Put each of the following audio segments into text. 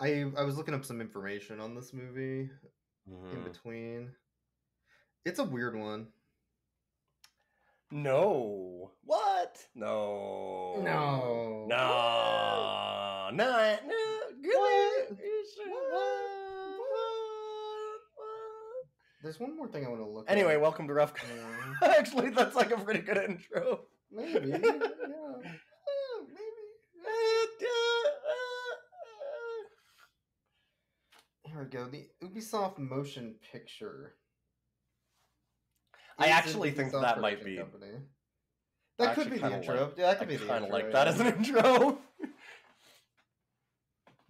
I I was looking up some information on this movie in Mhm. between. It's a weird one. No. What? No. No. No. No. No. Really? There's one more thing I want to look. Anyway, welcome to Rough. Actually, that's like a pretty good intro. maybe. yeah. Uh, maybe. Here we go. The Ubisoft motion picture. I actually think Ubisoft that might be- company. That I could be the intro. like- yeah, that I could be the intro. kind intro. of like yeah. that as an intro.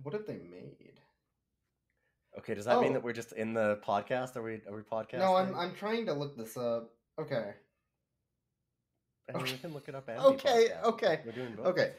What have they made? Okay, does that mean Oh. that we're just in the podcast? Are we? Are we podcasting? No, I'm I'm trying to look this up. Okay. I mean, we okay. can look it up. Okay, podcasting. okay, We're doing both. Okay.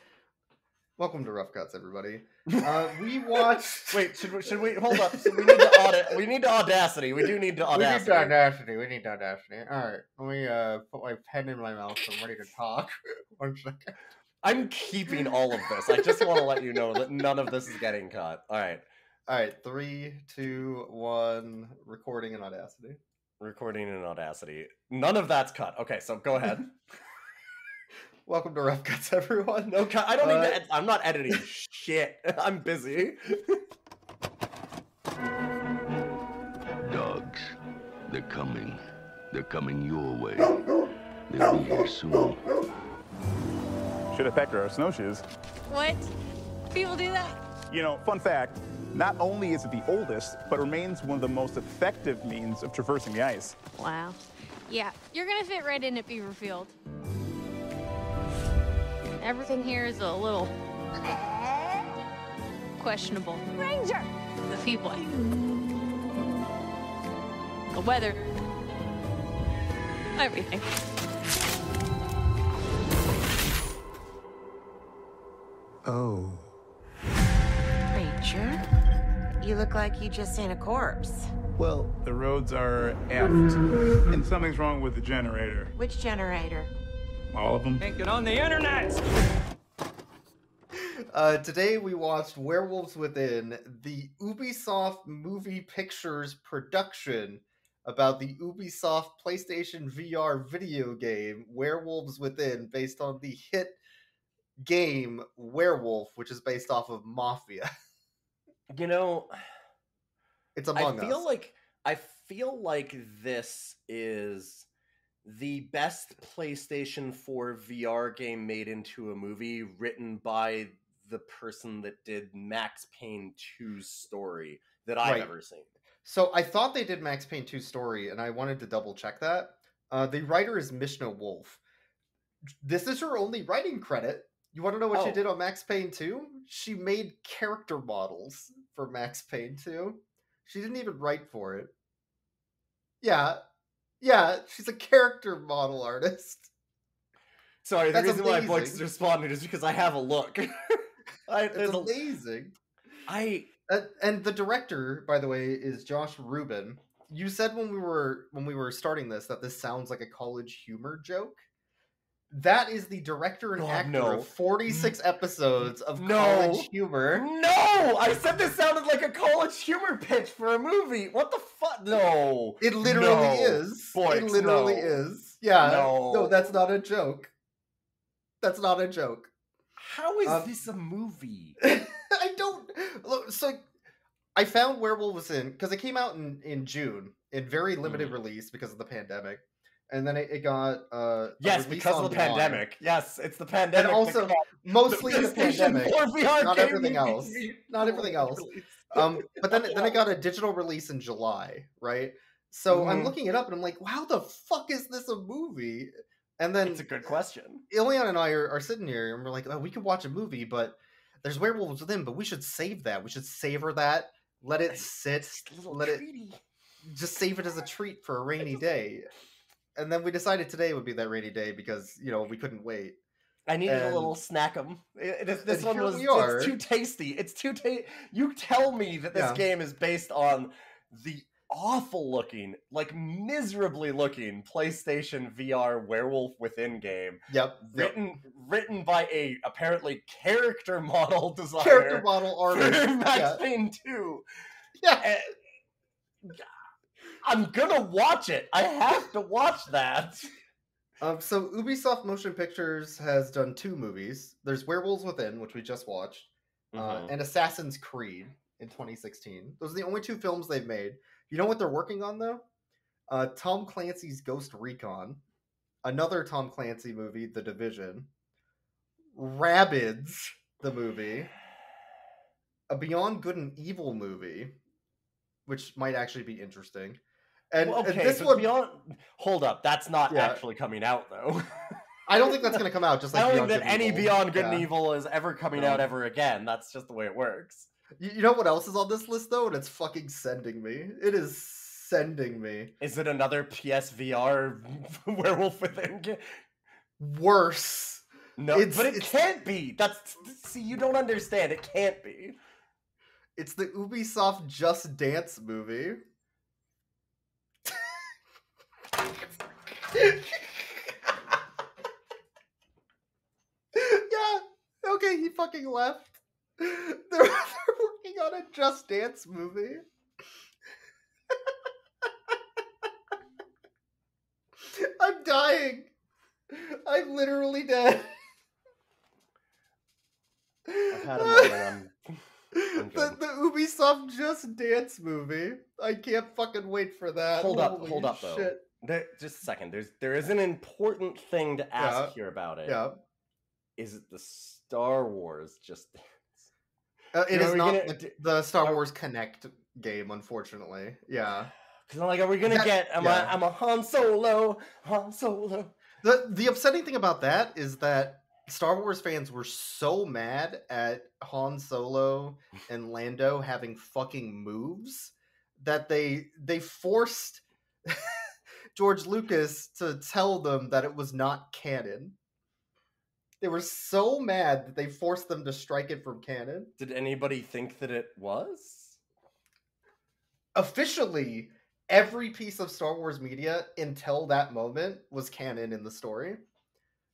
Welcome to Rough Cuts, everybody. Uh, we watched. Wait, should we, should we hold up? So we need to audit. We need to audacity. We do need to We need audacity. audacity. We need audacity. All right. Let me uh put my pen in my mouth. I'm ready to talk. One second. I'm keeping all of this. I just want to let you know that none of this is getting cut. All right, All right. Three, two, one. Recording in Audacity. recording in audacity. None of that's cut. Okay, so go ahead. Welcome to Rough Cuts, everyone. No cut. I don't need Uh, to. Ed- I'm not editing shit. I'm busy. Dogs, they're coming. They're coming your way. They'll be here soon. should have packed our snowshoes. What? People do that? You know, fun fact, not only is it the oldest, but remains one of the most effective means of traversing the ice. Wow. Yeah, you're gonna fit right in at Beaverfield. Everything here is a little questionable. Ranger! The people. The weather. Everything. Oh. Ranger? You look like you just seen a corpse. Well, the roads are effed, and something's wrong with the generator. Which generator? All of them. Can't get on the internet. Uh, today we watched Werewolves Within, the Ubisoft Movie Pictures production about the Ubisoft PlayStation VR video game Werewolves Within, based on the hit game Werewolf, which is based off of Mafia. You know, It's Among I feel Us. like I feel like this is the best PlayStation 4 VR game made into a movie written by the person that did Max Payne 2's story that I've Right. ever seen. So I thought they did Max Payne 2 story, and I wanted to double check that. Uh, the writer is Mishna Wolff. This is her only writing credit. You want to know what she Oh. did on Max Payne 2? She made character models for Max Payne 2. She didn't even write for it. Yeah. Yeah, she's a character model artist. Sorry, the That's reason why Boyce is responding is because I have a look. I, It's amazing. I Uh, and the director, by the way, is Josh Rubin. You said when we were when we were starting this that this sounds like a college humor joke. That is the director and God, actor no. of 46 episodes of No. college humor. no, I said this sounded like a college humor pitch for a movie. What the fuck? No, It literally No. is. Boy, it literally is. Yeah. No. no, that's not a joke. That's not a joke. how is Um, this a movie? I don't. Look, so I found Werewolves in because it came out in in June in very limited Mhm. release because of the pandemic, and then it, it got uh Yes, because of the pandemic. Yes, it's the pandemic. and also mostly the pandemic, not everything else. Not everything else. Um, but then it- then it got a digital release in July, right? So I'm Mhm. looking it up and I'm like, how the fuck is this a movie? And then It's a good question. Ilyon and I are, are sitting here and we're like, oh, we could watch a movie, but there's werewolves within, but we should save that. We should savor that. Let it sit. It's a little Let it just save it as a treat for a rainy day. And then we decided today would be that rainy day because you know we couldn't wait. I needed a little and- snack 'em. This, this one was it's too tasty. It's too ta- You tell me that this Yeah. game is based on the awful looking, like miserably looking PlayStation VR Werewolf Within game Yep. yep. written written by a apparently character model designer Character model artist. Max yeah. Payne 2. yeah. And I'm gonna watch it. I have to watch that. Um, so Ubisoft Motion Pictures has done two movies. There's Werewolves Within, which we just watched, uh, Mhm. and Assassin's Creed in 2016. Those are the only two films they've made. You know what they're working on though? Uh, Tom Clancy's Ghost Recon, another Tom Clancy movie, The Division, Rabbids, the movie, a Beyond Good and Evil movie, which might actually be interesting. And, Well, and okay, this but one, beyond hold up, that's not Yeah. actually coming out though. I don't think that's going to come out. Just like I don't think that any Evil. Beyond Good and Evil is ever coming No. out ever again. That's just the way it works. You, you know what else is on this list though, and it's fucking sending me. It is sending me Is it another PSVR Werewolf Within? worse. No, It's- but it it's- can't be. That's see, you don't understand. It can't be. It's the Ubisoft Just Dance movie. yeah. Okay, he fucking left. They're, they're working on a Just Dance movie. I'm dying. I'm literally dead. I've had a moment. I'm, I'm the, the Ubisoft Just Dance movie. I can't fucking wait for that. Hold up, hold up, though. There, just a second. There's there is an important thing to ask Yeah. here about it. Yeah. Is it the Star Wars just Uh, it Are is not gonna- the, the Star are- Wars Connect game, unfortunately. Yeah. Because I'm like, are we gonna That- get? Am yeah. I? I'm a Han Solo. Han Solo. The the upsetting thing about that is that Star Wars fans were so mad at Han Solo and Lando having fucking moves that they they forced George Lucas to tell them that it was not canon. They were so mad that they forced them to strike it from canon. Did anybody think that it was? Officially, every piece of Star Wars media until that moment was canon in the story.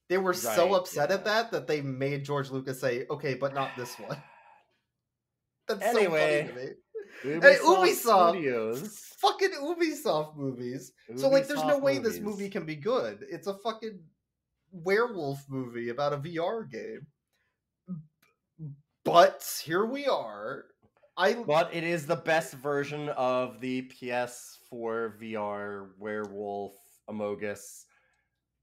They were so Right, upset at that that they made George Lucas say, "Okay, but not this one." That's Anyway, so funny to me. Ubisoft, Ubisoft. Studios. Fucking Ubisoft movies. So like, there's no Ubisoft way this movie can be good. It's a fucking werewolf movie about a VR game. But here we are. I But it is the best version of the PS4 VR Werewolf Amogus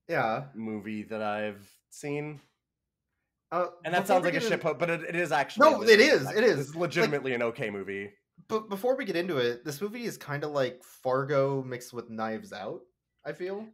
yeah. movie that I've seen. Uh, And that sounds like a shit but it, it is actually. No, it is, it is. This is Like- legitimately an okay movie. But before we get into it, this movie is kind of like Fargo mixed with Knives Out. I feel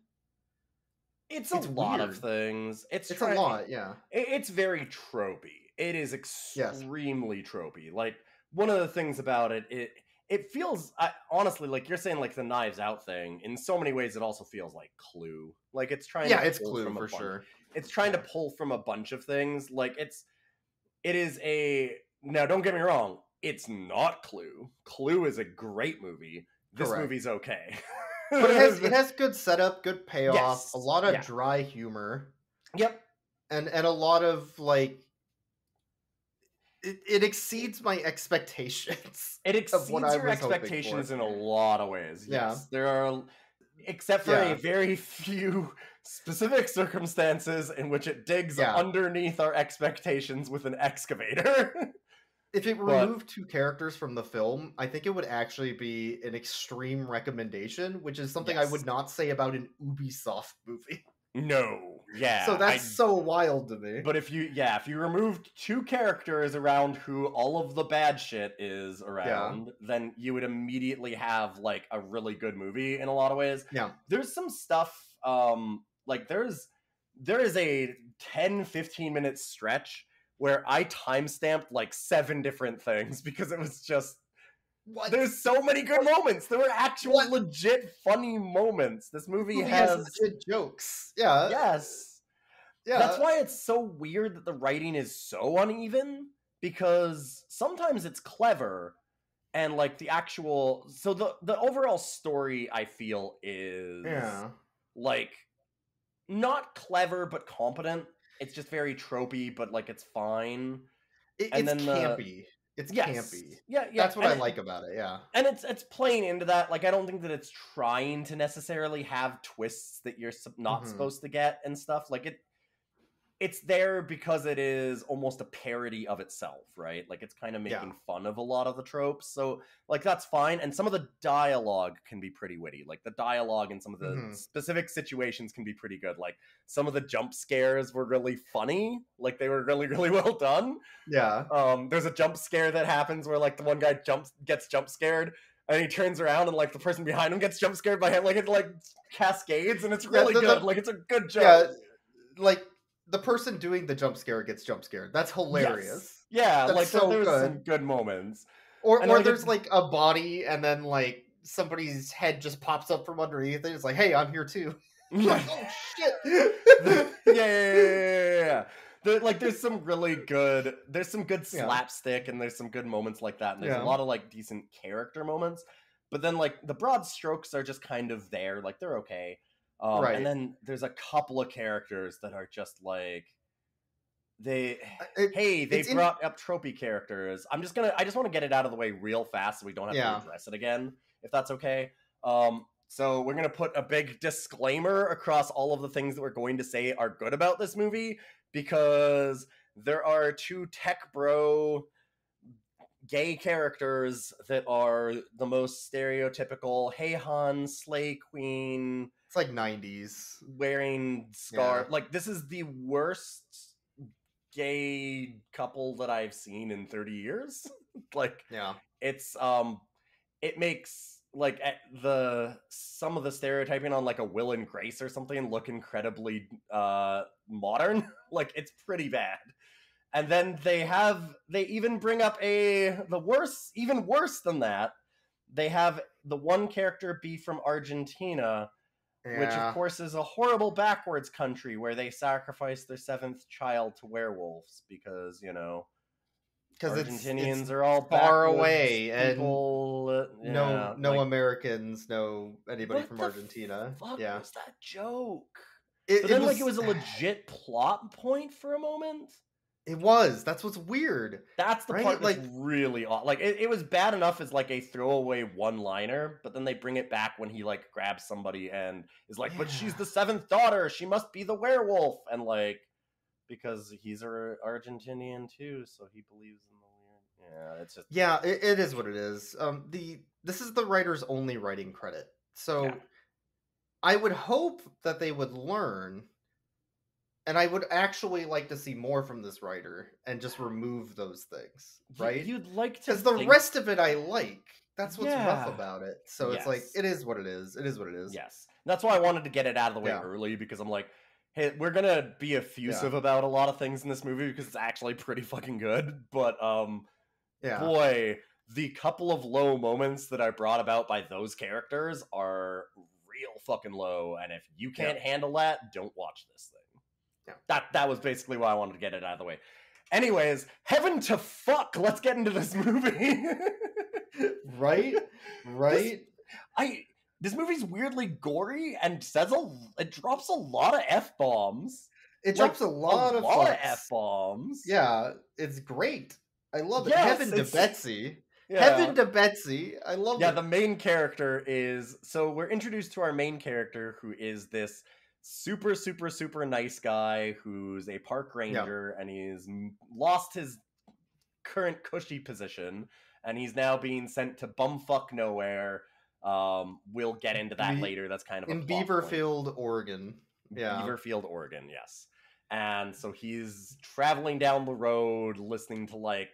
It's a It's lot of things. It's it's a lot. Yeah. It's very tropey. It is extremely tropey. Like one of the things about it, it it feels I, honestly like you're saying like the Knives Out thing. In so many ways, it also feels like Clue. Like it's trying. Yeah, to it's pull Clue from a for bunch- sure. It's trying to pull from a bunch of things. Like it's it is a now. Don't get me wrong. It's not Clue. Clue is a great movie. This Correct. movie's okay. But it has it has good setup, good payoff, Yes, a lot of yeah. dry humor, yep. and and a lot of like. It, it exceeds my expectations. It exceeds your expectations in a lot of ways. Yeah. Yes, there are, except for Yeah. a very few specific circumstances in which it digs Yeah. underneath our expectations with an excavator. If it But- removed two characters from the film, I think it would actually be an extreme recommendation, which is something I would not say about an Ubisoft movie. no, yeah. so that's I- so wild to me. But if you, yeah, if you removed two characters around who all of the bad shit is around, then you would immediately have like a really good movie in a lot of ways. Yeah. There's some stuff, um, like there's, there is a 10, 15 minute stretch where I timestamped like seven different things because it was just, what? there's so many good moments. There were actual What? legit funny moments. This movie, movie has, has legit jokes. Yeah. yes. Yeah. That's why it's so weird that the writing is so uneven because sometimes it's clever and like the actual so the the overall story I feel is Yeah. like not clever but competent. It's just very tropey, but like it's fine. It, And it's then the- campy. It's Yes. campy. Yeah, yeah. That's what and I it- like about it. Yeah. and it's it's playing into that. Like I don't think that it's trying to necessarily have twists that you're not Mhm. supposed to get and stuff. Like it, it's there because it is almost a parody of itself, right? Like it's kind of Yeah. making fun of a lot of the tropes. So like that's fine. And some of the dialogue can be pretty witty. Like the dialogue in some of the Mhm. specific situations can be pretty good. Like some of the jump scares were really funny. Like they were really really well done. Yeah. Um, there's a jump scare that happens where like the one guy jumps gets jump scared and he turns around and like the person behind him gets jump scared by him like it like cascades and it's really the- the- good. like it's a good joke. Yeah. Like the person doing the jump scare gets jump scared. That's hilarious. Yes. Yeah, That's like so there's good. some good moments. Or And or like, there's it- like a body and then like somebody's head just pops up from underneath it. It's like, hey, I'm here too. Like, oh shit. yeah, yeah, yeah, yeah, yeah, yeah. There, like there's some really good there's some good Yeah. slapstick and there's some good moments like that and there's Yeah. a lot of like decent character moments but then like the broad strokes are just kind of there like they're okay um, Right. and then there's a couple of characters that are just like they It- hey they it's in- brought up tropey characters i'm just gonna i just want to get it out of the way real fast so we don't have Yeah. to address it again if that's okay um so we're gonna put a big disclaimer across all of the things that we're going to say are good about this movie because there are two tech bro gay characters that are the most stereotypical hey han slay queen It's like 90s. wearing scar Yeah. like this is the worst gay couple that i've seen in 30 years like Yeah. it's um it makes like at the some of the stereotyping on like a will and grace or something look incredibly uh modern like it's pretty bad and then they have they even bring up a the worse even worse than that they have the one character be from argentina which of course is a horrible backwards country where they sacrifice their seventh child to werewolves because you know because Argentinians it's are all far away and people, uh, no yeah, no like, Americans, no anybody from Argentina. Fuck yeah. was that joke? It, But then, like, it was a legit plot point for a moment. It was. That's what's weird. That's the Right, part that's like- really odd. Like, it, it was bad enough as like a throwaway one-liner, but then they bring it back when he like grabs somebody and is like, "But she's the seventh daughter. She must be the werewolf." And like, because he's a Argentinian too, so he believes in the weird. Yeah, it's just Yeah, it, it is what it is. Um, the this is the writer's only writing credit, so Yeah. I would hope that they would learn, and I would actually like to see more from this writer and just remove those things, right? You'd like to Because the think- rest of it I like. That's what's Yeah. rough about it. So it's like it is what it is. It is what it is. Yes. That's why I wanted to get it out of the way Yeah. early because I'm like, hey, we're gonna be effusive about a lot of things in this movie because it's actually pretty fucking good. But um Yeah. boy, the couple of low moments that I brought about by those characters are real fucking low. And if you can't handle that, don't watch this thing. Yeah. That that was basically why I wanted to get it out of the way. Anyways, heaven to fuck, let's get into this movie. right? Right? I this movie's weirdly gory and says a it drops a lot of f bombs. It Like, drops a lot of lot of f bombs. Yeah, it's great. I love it. Yes, Heaven to Betsy. yeah. Heaven to Betsy. I love yeah. it. The main character is so we're introduced to our main character who is this super super super nice guy who's a park ranger and he's lost his current cushy position and he's now being sent to bumfuck nowhere. Um, we'll get into that Be- later. That's kind of a in plot point. Beaverfield, Oregon. Yeah. Beaverfield, Oregon, yes. And so he's traveling down the road listening to like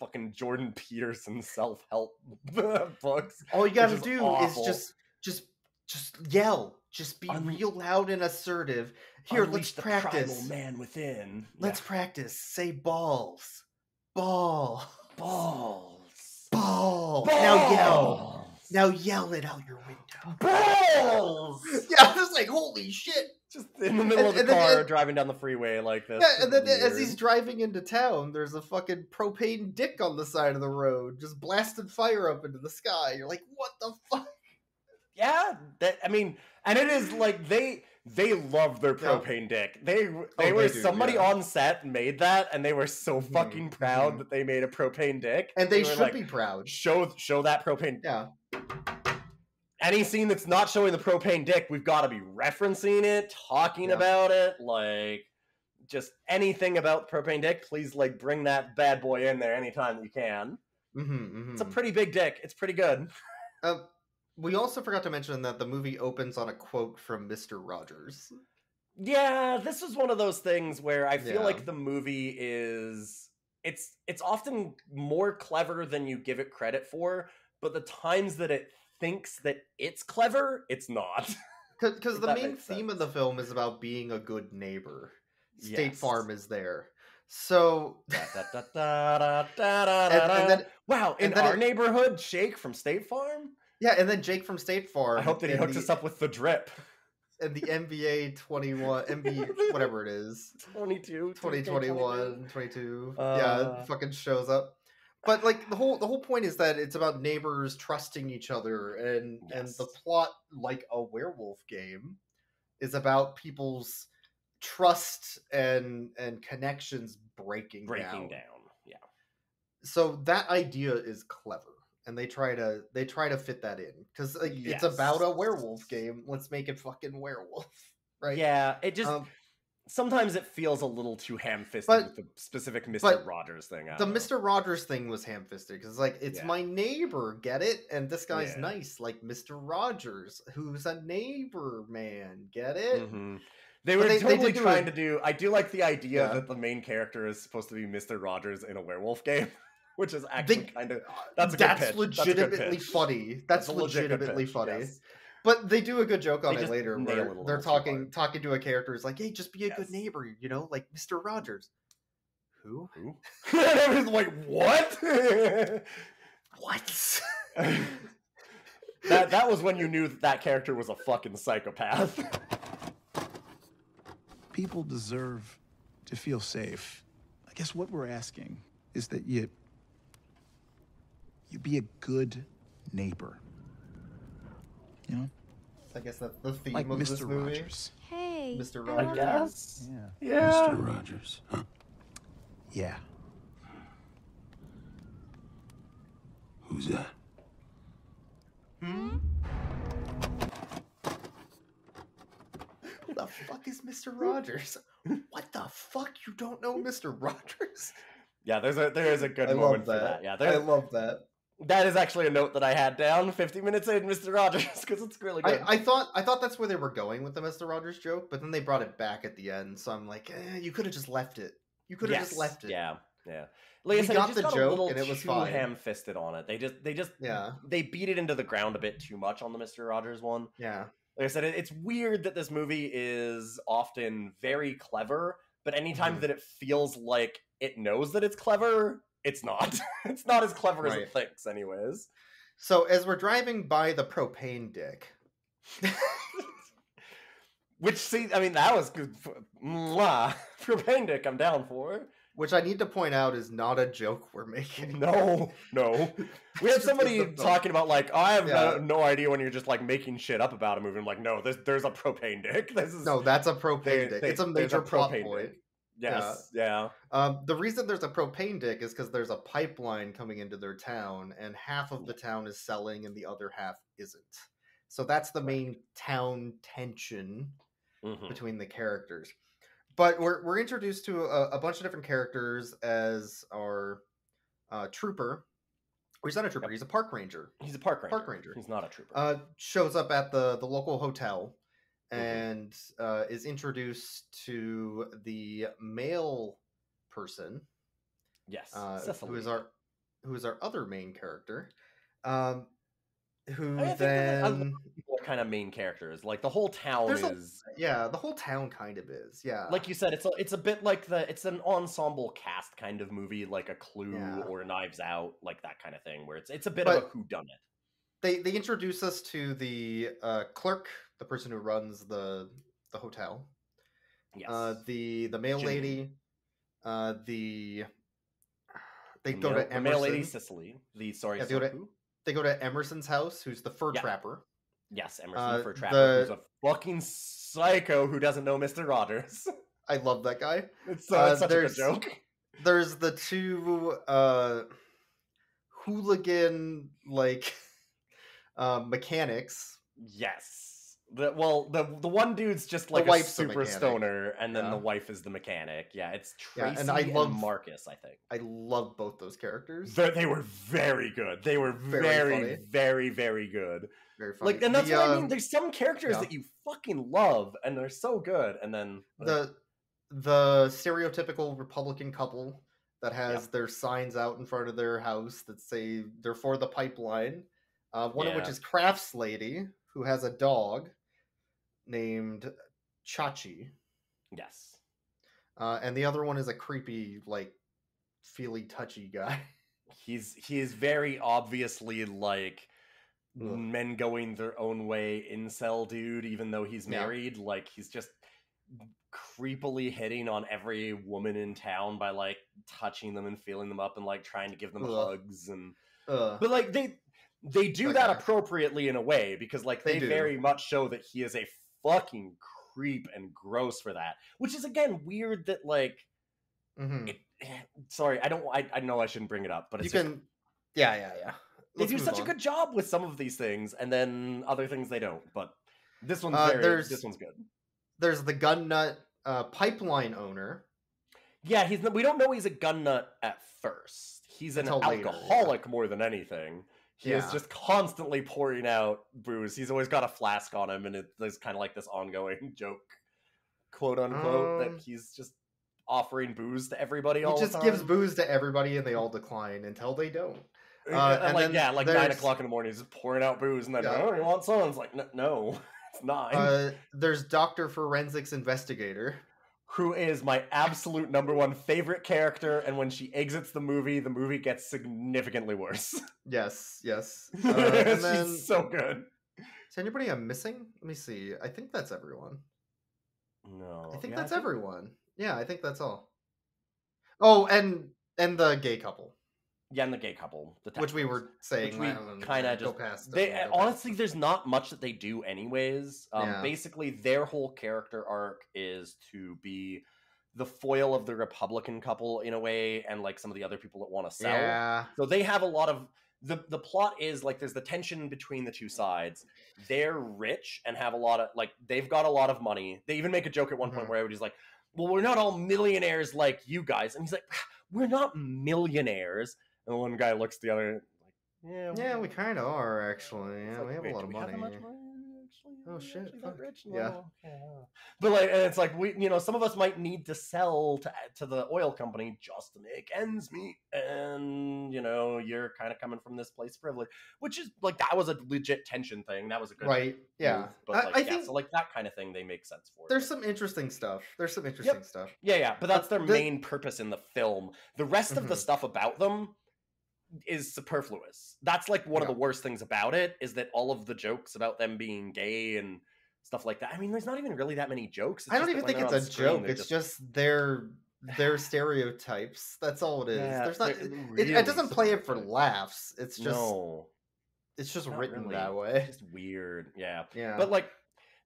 fucking Jordan Peterson self-help books. All you gotta do awful. is just just just yell. Just be Un- real loud and assertive. Here, let's the practice. primal man within. Let's practice. Say balls. Ball. Yeah. balls. Ball. Now yell. Now yell it out your window. balls. Yeah, I was like, holy shit. Just in the middle And- of the and then- car, driving down the freeway like this. Yeah, and then as he's driving into town, there's a fucking propane dick on the side of the road, just blasting fire up into the sky. You're like, what the fuck? yeah, that I mean, and it is like they they love their Yeah. propane dick. They they Oh, they were do, somebody yeah. on set made that, and they were so fucking proud mhm. that they made a propane dick. And they were should like, be proud. show show that propane. Yeah. Any scene that's not showing the propane dick, we've got to be referencing it, talking Yeah. about it, like just anything about propane dick. Please, like, bring that bad boy in there anytime you can. Mm-hmm, It's a pretty big dick. It's pretty good. Uh, we also forgot to mention that the movie opens on a quote from Mr. Rogers. Yeah, this is one of those things where I feel Yeah. like the movie is it's it's often more clever than you give it credit for, but the times that it thinks that it's clever, it's not. Because the main theme of the film is about being a good neighbor. State Yes. Farm is there. So, and then, wow, in our it- neighborhood, Shake from State Farm. Yeah, and then Jake from State Farm. I hope that he in hooked the- us up with the drip. And the NBA 21, NBA, whatever it is. 22, 2021 22 yeah Uh. fucking shows up but like the whole the whole point is that it's about neighbors trusting each other and and the plot like a werewolf game is about people's trust and and connections breaking, breaking down. down. Yeah. so that idea is clever and they try to they try to fit that in because like it's about a werewolf game let's make it fucking werewolf right Yeah, it just um, sometimes it feels a little too ham-fisted But- with the specific Mr. Rogers thing. The. Mr. Rogers thing was ham-fisted because like it's Yeah. my neighbor, get it? And this guy's Yeah. nice, like Mr. Rogers, who's a neighbor man, get it? Mhm. They were they- they totally do trying a- to do. I do like the idea Yeah. that the main character is supposed to be Mr. Rogers in a werewolf game, which is actually They- kind of that's a good That's pitch. That's a good legitimately pitch. funny. That's, a legit good legitimately pitch, funny. yes. But they do a good joke on They it later nail where it they're talking hard. talking to a character who's like, "Hey, just be a Yes. good neighbor, you know, like Mr. Rogers." Who? Who? and everyone's like, "What?" What? that that was when you knew that that character was a fucking psychopath. People deserve to feel safe. I guess what we're asking is that you you be a good neighbor. You know, I guess that's the theme like of this Mr. movie. Rogers. Hey. Mr. I I Rogers. guess. Yeah. Yeah. Mr. Rogers, huh? Yeah. Who's that? Hmm? Who the fuck is Mr. Rogers? what the fuck? You don't know Mr. Rogers? Yeah, there's a there is a good I moment love for that. that. Yeah, I love that. That is actually a note that I had down 50 minutes in, Mr. Rogers, because it's really I, good. I thought I thought that's where they were going with the Mr. Rogers joke, but then they brought it back at the end. So I'm like, eh, you could have just left it. You could have just left it. Yeah, yeah. Like I said, got the got joke a little and it was too fine. ham-fisted on it. They just, they just, Yeah. they beat it into the ground a bit too much on the Mister Rogers one. Yeah. Like I said, it's weird that this movie is often very clever, but anytime Mhm. that it feels like it knows that it's clever, it's not. it's not as clever as it thinks, anyways. So as we're driving by the propane dick, Which, see, I mean, that was good. Mwah. Propane dick, I'm down for. which I need to point out is not a joke we're making. No, no. We had somebody talking about like, oh, I have no, Yeah. no idea when you're just like making shit up about a movie. I'm like, no, there's there's a propane dick. This is No, that's a propane they- dick. they- it's a major plot propane point. dick. Yes, yeah. Um, the reason there's a propane dick is because there's a pipeline coming into their town, and half of the town is selling, and the other half isn't. So that's the main town tension Mhm. between the characters. But we're we're introduced to a, a bunch of different characters as our uh, trooper. Or he's not a trooper; Yep. he's a park ranger. He's a park ranger. Park ranger. He's not a trooper. Uh, shows up at the the local hotel. And uh, is introduced to the male person yes, uh, who is our who is our other main character, um, who I think that a lot then kind of main characters. Like the whole town There's a- is, yeah, the whole town kind of is yeah, like you said, it's a, it's a bit like the it's an ensemble cast kind of movie, like a Clue Yeah. or Knives Out, like that kind of thing, where it's it's a bit of a But- who done it. they they introduce us to the uh, clerk, the person who runs the the hotel. Yes. Uh, the the mail Jeanine. lady, uh, the they The go male, to the mail lady Emerson. Cecily. The sorry, Yeah, they go to- They go to Emerson's house, who's the fur Yeah. trapper. Yes, Emerson uh, the Fur Trapper, the- who's a fucking psycho who doesn't know Mister Rogers. I love that guy. it's, so, Uh, it's such a good there's- joke. There's the two uh, hooligan like uh, mechanics. Yes. The, well, the the one dude's just like a super stoner, and then Yeah. the wife is the mechanic. Yeah, it's Yeah, Tracy and I love- Marcus, I think. I love both those characters. They, they were very good. They were Very very, very, very good. Very funny. Like, and that's The, what I um, mean. There's some characters yeah. that you fucking love, and they're so good, and then uh, the the stereotypical Republican couple that has their signs out in front of their house that say they're for the pipeline. Uh, one of which is Crafts Lady, who has a dog named Chachi, yes, uh, and the other one is a creepy, like, feely, touchy guy. he's he is very obviously like Ugh. men going their own way incel dude even though he's Yeah. married like he's just creepily hitting on every woman in town by like touching them and feeling them up and like trying to give them Ugh. hugs and Ugh. but like they they do That that appropriately in a way because like They they, very much show that he is a fucking creep and gross for that which is again weird that like Mhm. it, sorry i don't I, I know i shouldn't bring it up but You just can, yeah, yeah, yeah. they Let's do move such a good job with some of these things and then other things they don't but this one's Uh, very there's- this one's good There's the gun nut uh, pipeline owner. yeah he's we don't know he's a gun nut at first he's an Until later, yeah. alcoholic more than anything he is just constantly pouring out booze he's always got a flask on him and it's kind of like this ongoing joke quote unquote Um, that he's just offering booze to everybody He all just the time gives booze to everybody, and they all decline until they don't. Uh, Uh, and and like yeah like nine o'clock in the morning he's just pouring out booze and then Yeah. oh you want some it's like "N- no it's nine Uh, there's Doctor Forensics Investigator. Who is my absolute number one favorite character, and when she exits the movie, the movie gets significantly worse. Yes, yes. Uh, and She's then so good. is anybody I'm missing? Let me see. I think that's everyone. No, I think yeah, that's everyone. Yeah, I think that's all. Oh, and and the gay couple, Yeah, and the gay couple, the which we were saying. we I don't know, kind of just past. they doesn't go past. honestly there's not much that they do anyways um Yeah. basically their whole character arc is to be the foil of the republican couple in a way and like some of the other people that want to sell Yeah, so they have a lot of the the plot is like there's the tension between the two sides they're rich and have a lot of like they've got a lot of money they even make a joke at one point Mhm. where everybody's like well we're not all millionaires like you guys and he's like we're not millionaires and one guy looks at the other like yeah yeah, we kind of are actually. Yeah, like, we have "Wait, a lot of we money. money? Actually, Oh, we shit, fuck. rich? Yeah. No, yeah. But like, and it's like we, you know, some of us might need to sell to to the oil company just to make ends meet, and you know, you're kind of coming from this place of privilege, which is like that was a legit tension thing. That was a good Right? Yeah. but I, like, I yeah, think so like that kind of thing, they make sense for. it. there's some interesting stuff. There's some interesting stuff. Yeah, yeah, but that's their the- main purpose in the film. The rest of the Mhm. stuff about them is superfluous. That's like one of the worst things about it is that all of the jokes about them being gay and stuff like that. I mean, there's not even really that many jokes. It's I don't even think it's a screen, joke. It's just their their stereotypes. That's all it is. Yeah, There's not. they're It, it doesn't play it for laughs. It's just no, it's just not written really. that It's way. just weird. Yeah, Yeah. but like.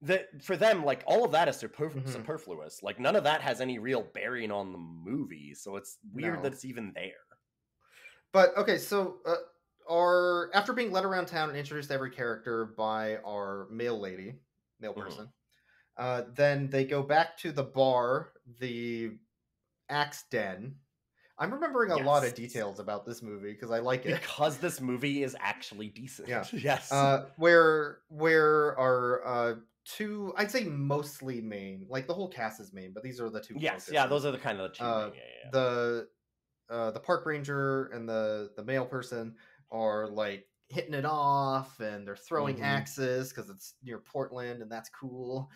that for them, like all of that is superf- Mhm. superfluous. Like none of that has any real bearing on the movie, so it's weird No. that it's even there. But okay, so uh, our after being led around town and introduced to every character by our male lady, mail Mhm. person, uh, then they go back to the bar, the Axe Den. I'm remembering a lot of details about this movie because I like it. because this movie is actually decent. Yeah. yes. uh, where where are uh, two, I'd say mostly main, like the whole cast is main, but these are the two. yes. Yeah. Those are the kind of the two. uh, main- yeah, yeah. the uh the park ranger and the the male person are like hitting it off and they're throwing Mhm. axes because it's near portland and that's cool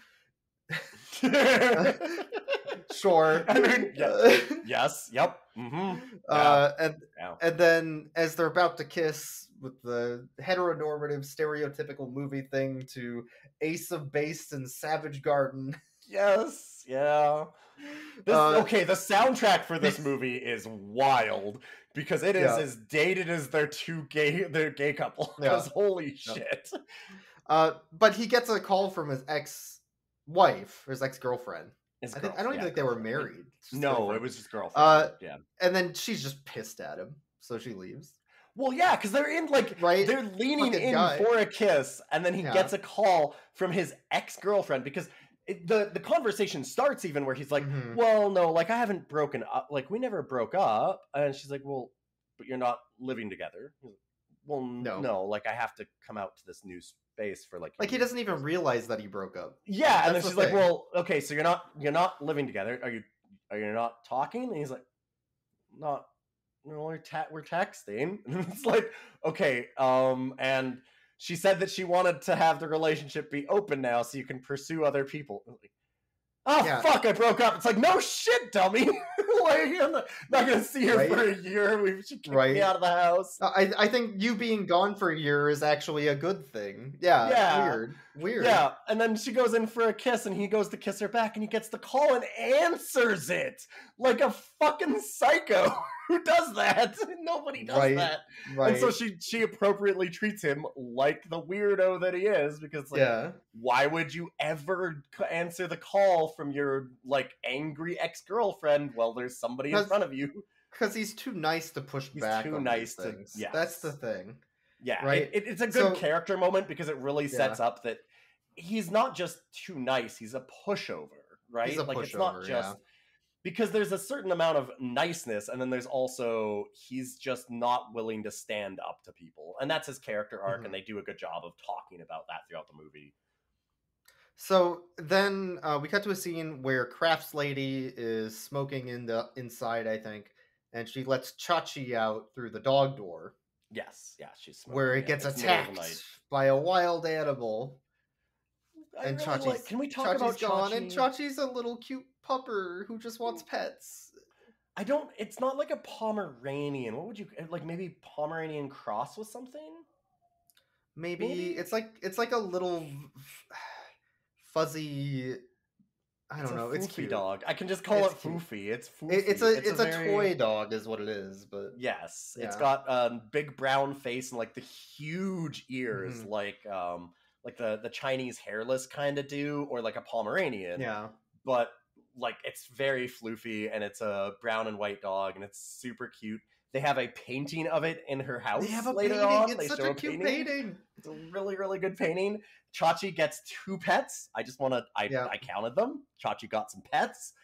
sure I mean, yeah. yes. Yep. hmm uh and Yeah. and then as they're about to kiss with the heteronormative stereotypical movie thing to ace of base and savage garden Yes, yeah. This, Uh, okay, the soundtrack for this movie is wild because it is Yeah. as dated as their two gay their gay couple. Yeah. 'Cause holy Yeah. shit. Uh, but he gets a call from his ex-wife, or his ex-girlfriend. His I, think, I don't even yeah, think they were married. No, girlfriend. it was just girlfriend. Uh, yeah. And then she's just pissed at him, so she leaves. Well, yeah, because they're in like Right? they're leaning Fucking in guy. for a kiss, and then he Yeah. gets a call from his ex girlfriend because it, the the conversation starts even where he's like, Mhm. "Well, no, like I haven't broken up, like we never broke up," and she's like, "Well, but you're not living together." Like, well, No. no, like I have to come out to this new space for like Like he doesn't even realize that he broke up. Yeah, and then the she's like, "Well, okay, so you're not you're not living together. Are you are you not talking?" And he's like, "Not no, we're ta- we're texting." And it's like, "Okay, um and she said that she wanted to have the relationship be open now so you can pursue other people." Like, Oh Yeah. fuck! I broke up. It's like no shit, dummy. like I'm not, not gonna see her Right? for a year. We should kick Right. me out of the house. I I think you being gone for a year is actually a good thing. Yeah. Yeah. Weird. Weird. Yeah, and then she goes in for a kiss, and he goes to kiss her back, and he gets the call and answers it like a fucking psycho. Who does that? Nobody does Right, that. Right. And so she she appropriately treats him like the weirdo that he is, because like, yeah. why would you ever answer the call from your like angry ex girlfriend? Well, there's somebody in front of you. Because he's too nice to push He's back. too nice to- things. yes. That's the thing. Yeah, Right. It, it- it's a good So- character moment because it really sets up that he's not just too nice; he's a pushover, right? He's a like it's not pushover, just yeah. Because there's a certain amount of niceness, and then there's also he's just not willing to stand up to people, and that's his character arc, Mhm. and they do a good job of talking about that throughout the movie. So then uh, we cut to a scene where Crafts Lady is smoking in the inside, I think, and she lets Chachi out through the dog door, Yes, yeah, she's smoking, where yeah, it gets it's middle of the attacked by a wild animal. I and really Chachi's, like- can we talk Chachi's about gone, and Chachi's a little cute pupper who just wants pets. I don't. It's not like a Pomeranian. What would you like? Maybe Pomeranian cross with something. Maybe, Maybe- it's like it's like a little fuzzy. I don't It's a know. It's cute. dog. I can just call It's it cute. foofy. It's foofy. It- it's a it's, a, very- toy dog, is what it is. But Yes, it's got a big brown face and like the huge ears, Mhm. like um like the the Chinese hairless kind of do, or like a Pomeranian. yeah, But like it's very floofy and it's a brown and white dog and it's super cute. They have a painting of it in her house. they have a later painting. on. It's They such a cute painting. It's a really, really good painting. Chachi gets two pets. I just want to. I Yeah. I counted them. Chachi got some pets,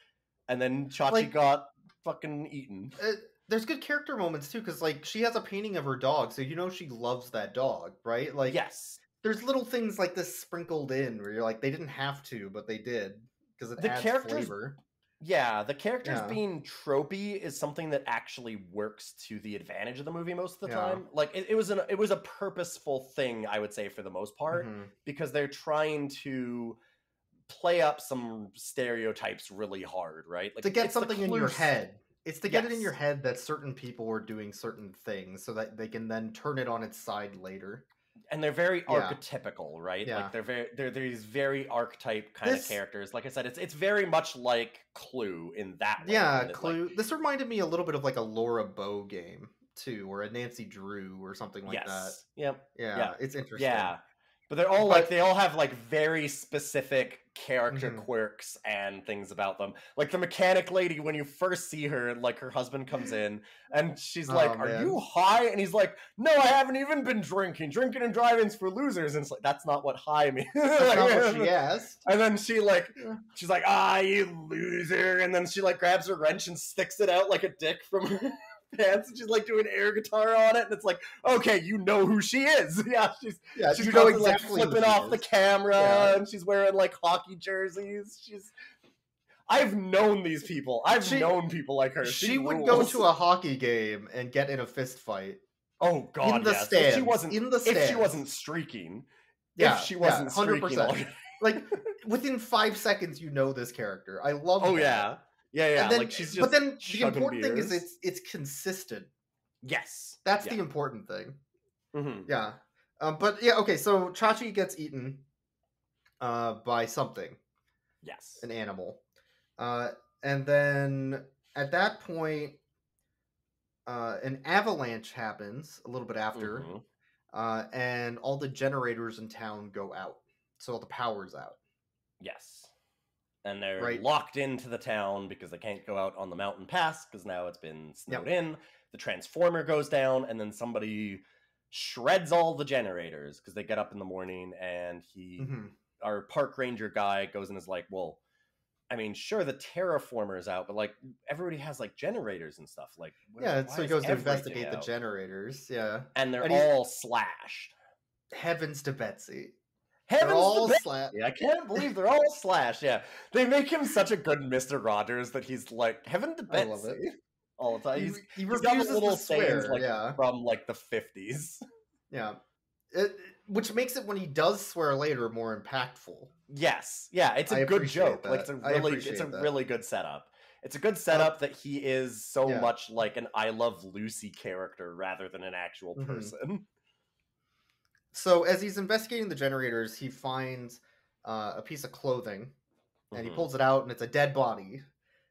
and then Chachi Like- got fucking eaten. Uh, there's good character moments too, because like she has a painting of her dog, so you know she loves that dog, right? Like yes, there's little things like this sprinkled in where you're like they didn't have to, but they did because it The adds characters- flavor. yeah. The characters Yeah. being tropey is something that actually works to the advantage of the movie most of the Yeah. time. Like it, it was an it was a purposeful thing, I would say, for the most part. Mhm. because they're trying to play up some stereotypes really hard, right? Like To get something in your head. It's to get it in your head that certain people were doing certain things so that they can then turn it on its side later. And they're very Yeah. archetypical, right? Yeah. Like they're very they're, they're these very archetype kind This- of characters. Like I said, it's it's very much like Clue in that way. Yeah, it's like- Clue. this reminded me a little bit of like a Laura Bow game too, or a Nancy Drew or something like that. yes. Yep. Yeah, Yeah. it's interesting. Yeah. But they're all like they all have like very specific character Mhm. quirks and things about them. Like the mechanic lady, when you first see her, like her husband comes in and she's like, Oh, "Are man. you high?" And he's like, "No, I haven't even been drinking. Drinking and driving's for losers." And it's like that's not what high means. That's not what she asked. And then she like she's like, ah, you loser. And then she like grabs her wrench and sticks it out like a dick from her pants and she's like doing air guitar on it. And it's like, okay, you know who she is. Yeah, she's Yeah, she's constantly, exactly like flipping off the camera Yeah. and she's wearing like hockey jerseys. She's I've known these people. I've She- known people like her. She, She, would go to a hockey game and get in a fist fight oh god in the yes. stands. If she wasn't in the if she wasn't streaking. yeah, if she wasn't 100%. already. like within five seconds, you know this character. I love. Oh that. yeah. Yeah, yeah. Then, like she's just but then the important thing is it's it's consistent. Yes. That's yeah. the important thing. Mhm. Yeah. Um, but yeah, okay. So Chachi gets eaten uh, by something. Yes. an animal. Uh, and then at that point, uh, an avalanche happens a little bit after, Mhm. uh, and all the generators in town go out. So all the power's out. Yes. And they're Right. locked into the town because they can't go out on the mountain pass because now it's been snowed in. The transformer goes down, and then somebody shreds all the generators because they get up in the morning and he Mhm. our park ranger guy goes and is like, well, I mean, sure, the terraformer's out, but like everybody has like generators and stuff. Like, Yeah, so he goes to investigate the out? generators. Yeah. and they're and all slashed. Heavens to Betsy. Heavens They're all Betsy! sla- I can't believe they're all slash. Yeah, they make him such a good Mister Rogers that he's like heaven to I love Betsy all the time. He, He's, he he's got the little swear. like yeah. from like the fifties. Yeah. It, which makes it when he does swear later more impactful. Yes, yeah, it's a I good joke. Like it's a really, it's a that. really good setup. It's a good setup that he is so yeah. much like an I Love Lucy character rather than an actual Mhm. person. So as he's investigating the generators, he finds uh, a piece of clothing and he Mhm. pulls it out and it's a dead body.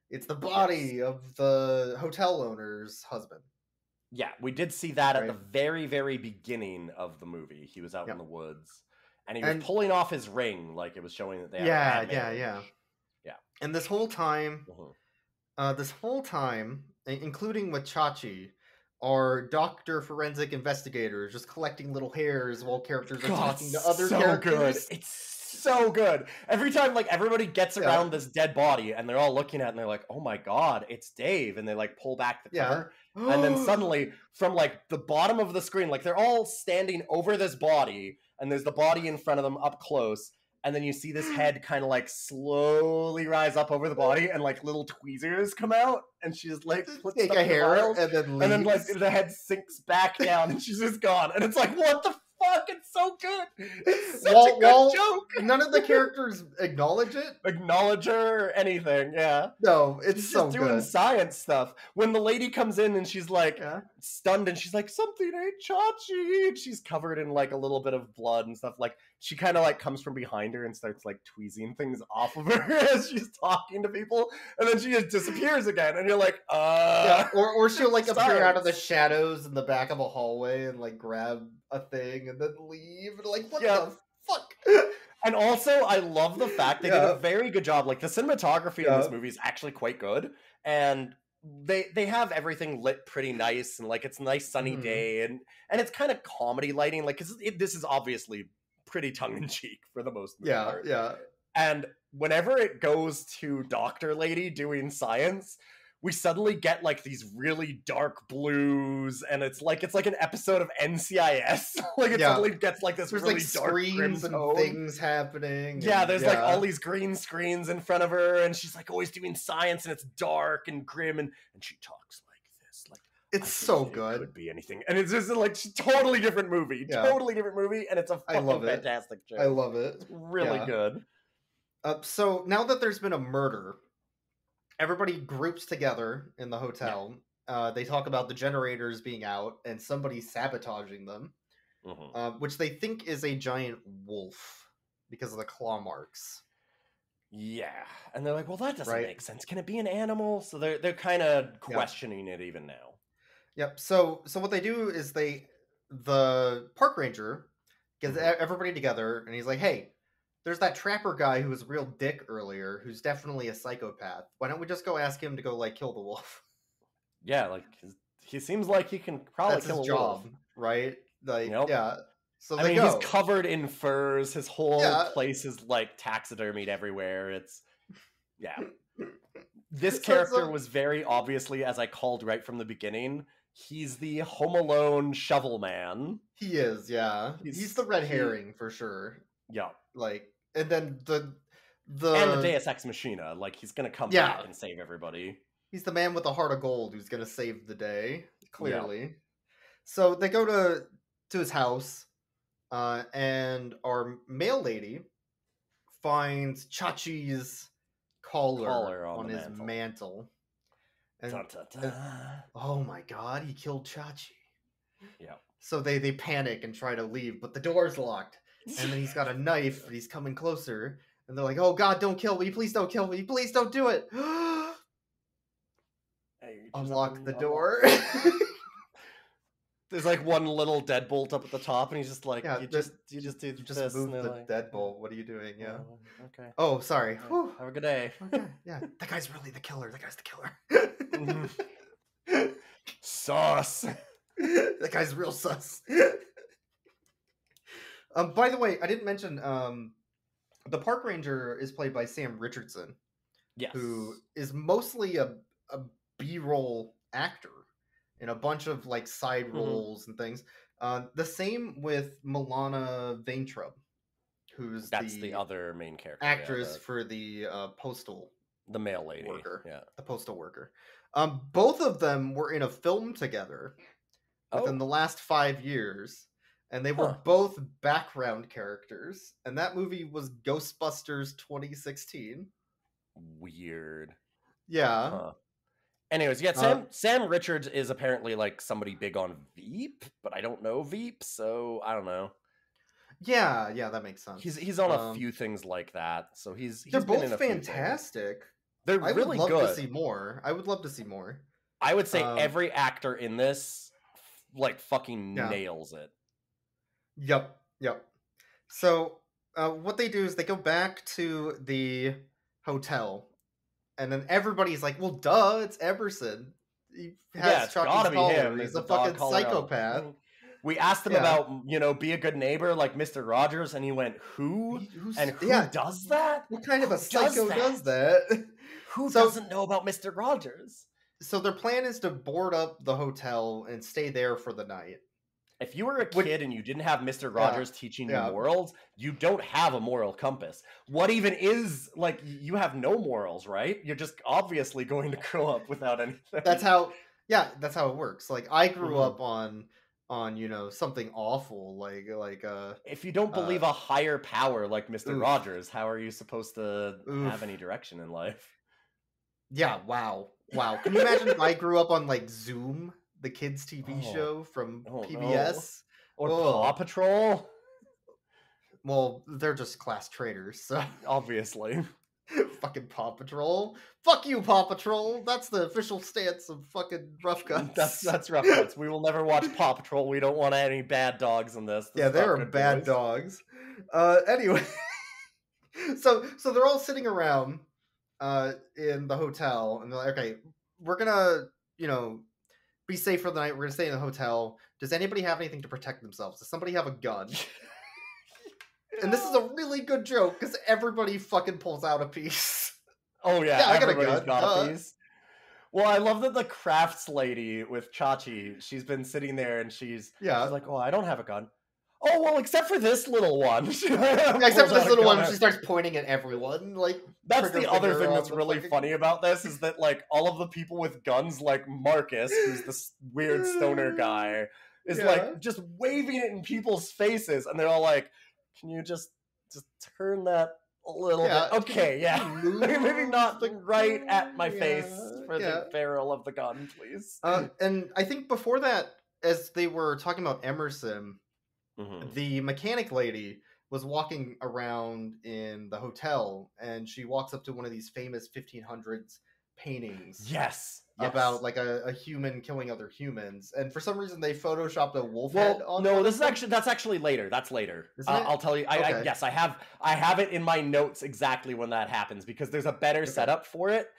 It's the body of the hotel owner's husband. Yeah, we did see that at the very, very beginning of the movie. He was out Yep. in the woods and he was And- pulling off his ring, like it was showing that they had Yeah, yeah, yeah. Yeah. And this whole time, Mhm. uh, this whole time, including with Chachi, are doctor forensic investigators just collecting little hairs while characters are God, talking to other so characters. Good. It's so good. Every time, like everybody gets Yeah. around this dead body, and they're all looking at, it and they're like, "Oh my god, it's Dave!" And they like pull back the Yeah. cover, and then suddenly, from like the bottom of the screen, like they're all standing over this body, and there's the body in front of them up close. And then you see this head kind of like slowly rise up over the body, and like little tweezers come out, and she's like, puts take a hair vials, and then and then like the head sinks back down and she's just gone and it's like what the fuck? It's so good. It's such a good while joke. none of the characters acknowledge it. acknowledge her or anything yeah. No, it's she's so just doing science stuff. When the lady comes in and she's like Yeah. Stunned and she's like something ain't chachi and she's covered in like a little bit of blood and stuff like she kind of like comes from behind her and starts like tweezing things off of her as she's talking to people and then she just disappears again and you're like uh Yeah, or or she'll like appear out of the shadows in the back of a hallway and like grab a thing and then leave and like what Yeah. the fuck? And also, I love the fact they did a very good job. Like the cinematography in this movie is actually quite good, and they they have everything lit pretty nice, and like it's a nice sunny Mhm. day, and and it's kind of comedy lighting. Like 'cause it, this is obviously pretty tongue in cheek for the most yeah, part. yeah. And whenever it goes to Doctor Lady doing science, we suddenly get like these really dark blues, and it's like it's like an episode of NCIS. like it Yeah. suddenly gets like this There's really like dark screens and tone. things happening. Yeah, and- there's like all these green screens in front of her, and she's like always doing science, and it's dark and grim, and and she talks like this, like It's so think it good. Could be anything, and it's just like totally different movie, Yeah. totally different movie, and it's a fucking it. fantastic show. I love it. It's really Yeah. good. Uh, so now that there's been a murder, everybody groups together in the hotel. Uh, they talk about the generators being out and somebody sabotaging them, Mhm. uh, which they think is a giant wolf because of the claw marks. Yeah, and they're like, "Well, that doesn't Right. make sense. Can it be an animal?" So they're they're kind of Yeah. questioning it even now. Yep. So so what they do is they the park ranger gets Mhm. everybody together and he's like, "Hey, there's that trapper guy who was a real dick earlier, who's definitely a psychopath. Why don't we just go ask him to go like kill the wolf? Yeah, like he seems like he can probably That's kill his a wolf. right? Like, Yep. yeah. So I mean, go. he's covered in furs. His whole Yeah. place is like taxidermied everywhere. It's yeah. This character so- was very obviously, as I called right from the beginning, he's the Home Alone shovel man. He is, yeah. He's- He's, the red he- herring for sure. Yeah, Like, and then the the and the Deus Ex Machina. Like he's gonna come Yeah. back and save everybody. he's the man with the heart of gold who's gonna save the day. Clearly. So they go to to his house, uh, and our mail lady finds Chachi's collar, Collar on, on his mantle. mantle. And oh my god, he killed Chachi. Yeah. So they they panic and try to leave, but the door's locked. And then he's got a knife he's coming closer. and they're like, "Oh God, don't kill me! Please don't kill me! Please don't do it!" Hey, Unlock the door. There's like one little deadbolt up at the top, and he's just like, Yeah, you just you just do you just this, moved and the like, deadbolt. What are you doing? Yeah. "Oh, okay. Oh, sorry. Have a good day. Okay. Yeah, that guy's really the killer. That guy's the killer. Mm-hmm. Sauce. that guy's real sus. Um, by the way, I didn't mention um, the park ranger is played by Sam Richardson, Yes. who is mostly a a B roll actor in a bunch of like side Mhm. roles and things. Uh, the same with Milana Vaintrub, who's That's the, the, other main character. yeah, actress the, for the uh, postal the mail lady. worker. Yeah. the postal worker. Um, both of them were in a film together within Oh. the last five years, and they were Huh. both background characters. And that movie was Ghostbusters 2016. Weird. Yeah, Huh. Anyways, yeah, Uh, Sam Sam Richards is apparently like somebody big on Veep, but I don't know Veep, so I don't know. yeah, yeah. That makes sense. He's he's on a Um, few things like that, so he's, he's They're been both in a few things. fantastic. They're I really would love good. to see more. I would love to see more. I would say um, every actor in this like fucking Yeah. nails it. Yep, yep. So uh, what they do is they go back to the hotel, and then everybody's like, "Well, duh, it's Emerson. He has yeah, it's gotta be him. He's a fucking out. psychopath." We asked him Yeah. about you know be a good neighbor like Mister Rogers, and he went who who's- and who yeah, does that? what kind of a Who does psycho that? does that? Who So- doesn't know about Mister Rogers? so their plan is to board up the hotel and stay there for the night. If you were a kid and you didn't have Mr. Yeah, Rogers teaching yeah. you morals, you don't have a moral compass. What even is like you have no morals, right? You're just obviously going to grow up without anything. That's how. Yeah, that's how it works. Like I grew Mhm. up on on you know something awful like like uh if you don't believe a higher power like Mr. oof. Rogers, how are you supposed to Oof. have any direction in life? Yeah, wow. Wow. Can you imagine if I grew up on like Zoom, the kids TV Oh. show from Oh, no. PBS? Or Oh. Paw Patrol? Well, they're just class traitors, so Obviously. fucking Paw Patrol. Fuck you, Paw Patrol. That's the official stance of fucking rough guts. That's that's rough cuts. We will never watch Paw Patrol. We don't want any bad dogs in this. This yeah, there are bad dogs. Uh, anyway, so so they're all sitting around uh, in the hotel, and they're like, "Okay, we're gonna, you know, be safe for the night. We're gonna stay in the hotel. Does anybody have anything to protect themselves? Does somebody have a gun?" And this is a really good joke because everybody fucking pulls out a piece. Oh yeah, Yeah, I got a gun, got duh. a piece. Well, I love that the crafts lady with Chachi, she's been sitting there and she's Yeah. she's like, "Oh, I don't have a gun." Oh well, except for this little one. Yeah, except for this little one, she starts pointing at everyone. Like That's the other thing that's really fucking- funny about this is that like all of the people with guns, like Marcus, who's this weird stoner guy, is Yeah. like just waving it in people's faces, and they're all like, "Can you just just turn that a little Yeah, bit?" Okay, yeah, maybe not the right at my face for the barrel of the gun, please. Uh, and I think before that, as they were talking about Emerson, Mhm. the mechanic lady was walking around in the hotel, and she walks up to one of these famous 1500s paintings Yes, about yes. like a, a human killing other humans, and for some reason they photoshopped a wolf Well, head on. no, this is actually that's actually later. That's later. Uh. I'll tell you. I, I yes, I have I have it in my notes exactly when that happens because there's a better Okay. setup for it.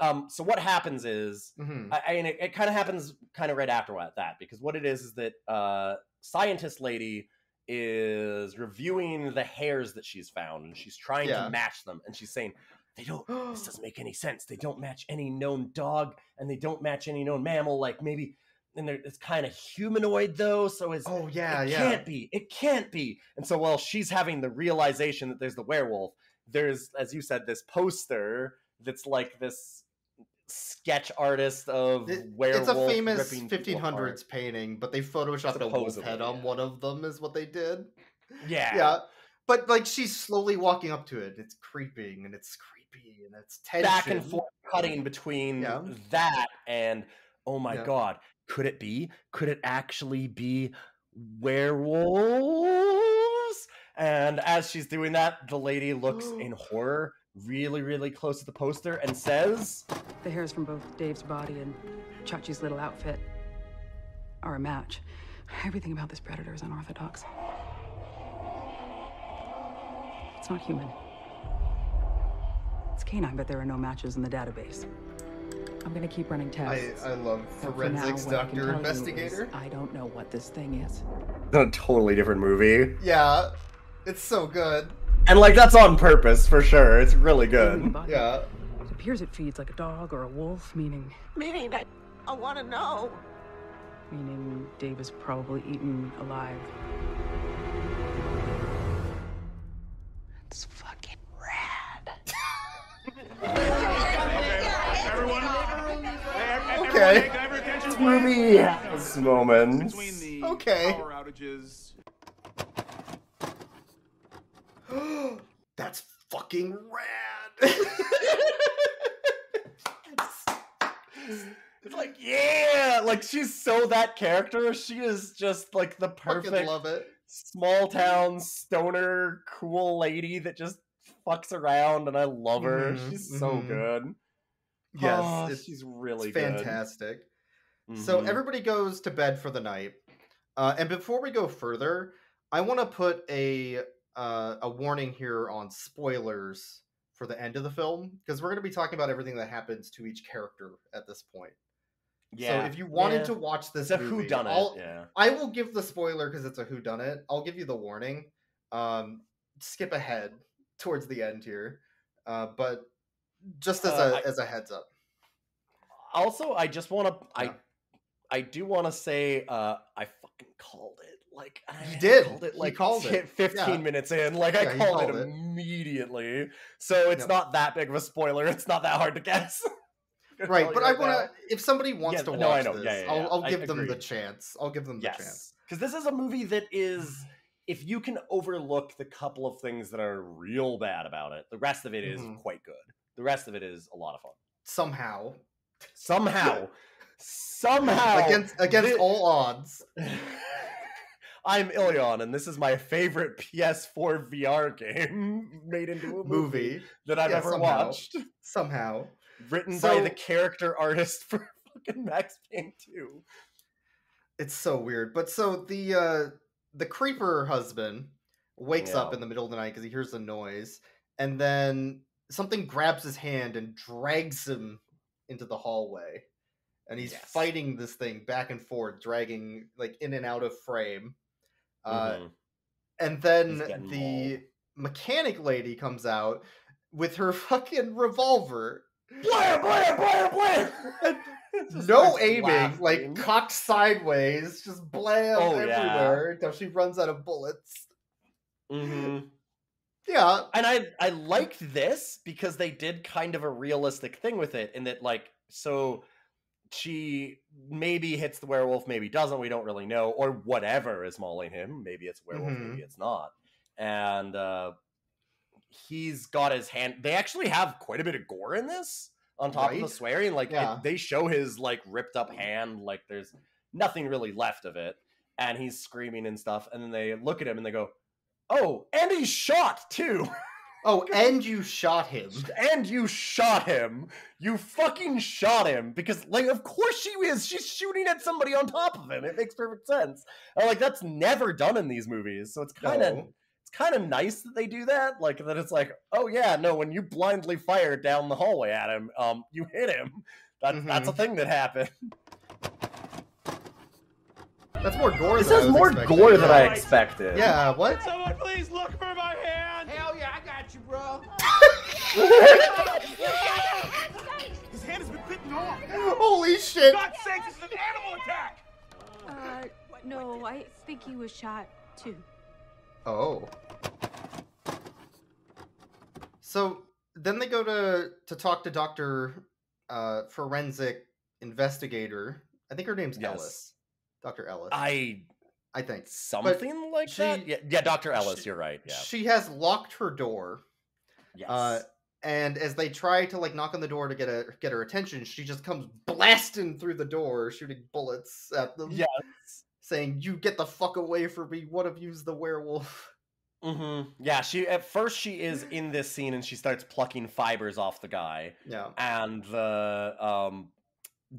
Um, so what happens is, Mhm. I, I and it, it kind of happens kind of right after that because what it is is that uh, scientist lady is reviewing the hairs that she's found and she's trying Yeah. to match them and she's saying they don't this doesn't make any sense. They don't match any known dog and they don't match any known mammal. Like maybe, and they're, it's kind of humanoid though. So it's Oh yeah, it yeah. can't be. It can't be. And so while she's having the realization that there's the werewolf, there's, as you said, this poster that's like this sketch artist of It- werewolf. it's a famous 1500s painting, but they photoshopped a wolf head on yeah. one of them. Is what they did. Yeah. yeah but like she's slowly walking up to it it's creeping and it's creepy and it's tension. Back and forth cutting between Yeah. that and oh my Yeah. god, could it be? Could it actually be werewolves? And as she's doing that, the lady looks in horror really, really close to the poster and says, The hairs from both Dave's body and Chachi's little outfit are a match. Everything about this predator is unorthodox. It's not human. It's canine, but there are no matches in the database. I'm gonna keep running tests. I love but for now, forensics what I can doctor tell you is investigator. I don't know what this thing is. It's a totally different movie. Yeah, it's so good. And like that's on purpose for sure. It's really good. Yeah. It appears it feeds like a dog or a wolf, meaning Meaning that I want to know. meaning Dave is probably eaten alive. It's fucking rad. Everyone, everyone Okay. can I have your attention, This movie has moments. Between the Okay. power outages, That's fucking rad. It's like, yeah, like she's so that character. She is just like the perfect love it. small town stoner cool lady that just fucks around and I love her. Mhm, She's so mhm. good. Yes, Oh, she's really fantastic. So Mhm. everybody goes to bed for the night. Uh, and before we go further, I want to put a uh, a warning here on spoilers for the end of the film because we're going to be talking about everything that happens to each character at this point. yeah. So if you wanted yeah. to watch this it's a movie, yeah. I will give the spoiler because it's a who done it. I'll give you the warning. Um, skip ahead towards the end here, uh, but just as Uh, a I- as a heads up. Also, I just want to I I do want to say uh I fucking called it. Like I He did. called it He like called it. 15 Yeah. minutes in. Like Yeah, I called, called it it. immediately. So it's Yep. not that big of a spoiler. It's not that hard to guess. Right, but I want to. If somebody wants Yeah, to watch no, I know. this. I'll, I'll give them the chance. I'll give them the chance. Because this is a movie that is if you can overlook the couple of things that are real bad about it, the rest of it is Mhm. quite good. The rest of it is a lot of fun. Somehow, Somehow, somehow against against thi- all odds. I'm Ilyon, and this is my favorite PS4 VR game made into a movie, Movie that I've Yeah, ever somehow. watched. somehow. Written by the character artist for fucking Max Payne 2. It's so weird. But so the uh the creeper husband wakes up in the middle of the night because he hears a noise, and then something grabs his hand and drags him into the hallway. And he's Yes. fighting this thing back and forth, dragging like in and out of frame. Uh, Mhm. and then the mauled. mechanic lady comes out with her fucking revolver. Blam, blam, blam, blam! No aiming, laughing. like cocked sideways, just blam Oh, everywhere until she runs out of bullets. Mhm. Yeah, And I I liked this because they did kind of a realistic thing with it in that like so she maybe hits the werewolf, maybe doesn't, we don't really know, or whatever is mauling him. Maybe it's a werewolf, Mhm. maybe it's not. And uh he's got his hand they actually have quite a bit of gore in this on top of the swearing. Like it- they show his like ripped up hand, like there's nothing really left of it. And he's screaming and stuff, and then they look at him and they go, Oh, and he's shot too. Oh, and you shot him. and you shot him. You fucking shot him because, like, of course she is. She's shooting at somebody on top of him. It makes perfect sense. And, like, that's never done in these movies, so it's kind of No. it's kind of nice that they do that. Like that, it's like, oh yeah, no, when you blindly fire down the hallway at him, um, you hit him. That, That's a thing that happened. That's more gore. This than I was more expecting. gore than I expected. Yeah, what? Someone please look for my hand! Hell yeah, I got you, bro. His hand has been bitten off. Holy shit! God sakes, this is an animal attack! Uh, no, I think he was shot too. Oh. So then they go to to talk to Doctor uh, Forensic Investigator. I think her name's Yes. Ellis. Doctor Ellis. I I think something like she- that. Yeah, yeah, Doctor Ellis, she- you're right. Yeah. she has locked her door. Yes. Uh, and as they try to like knock on the door to get a get her attention, she just comes blasting through the door, shooting bullets at them. yes. saying, "You get the fuck away from me! One of you's the werewolf." Mm-hmm. Yeah, she at first she is in this scene and she starts plucking fibers off the guy, Yeah. and the um,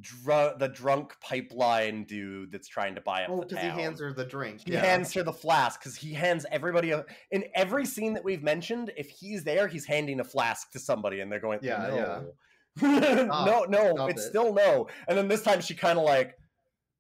dr- the drunk pipeline dude that's trying to buy up Oh, the because he hands her the drink. He yeah. hands her the flask because he hands everybody a, in every scene that we've mentioned. If he's there, he's handing a flask to somebody, and they're going, Yeah, no. yeah. no, no, Stop it's it. still no. And then this time she kind of like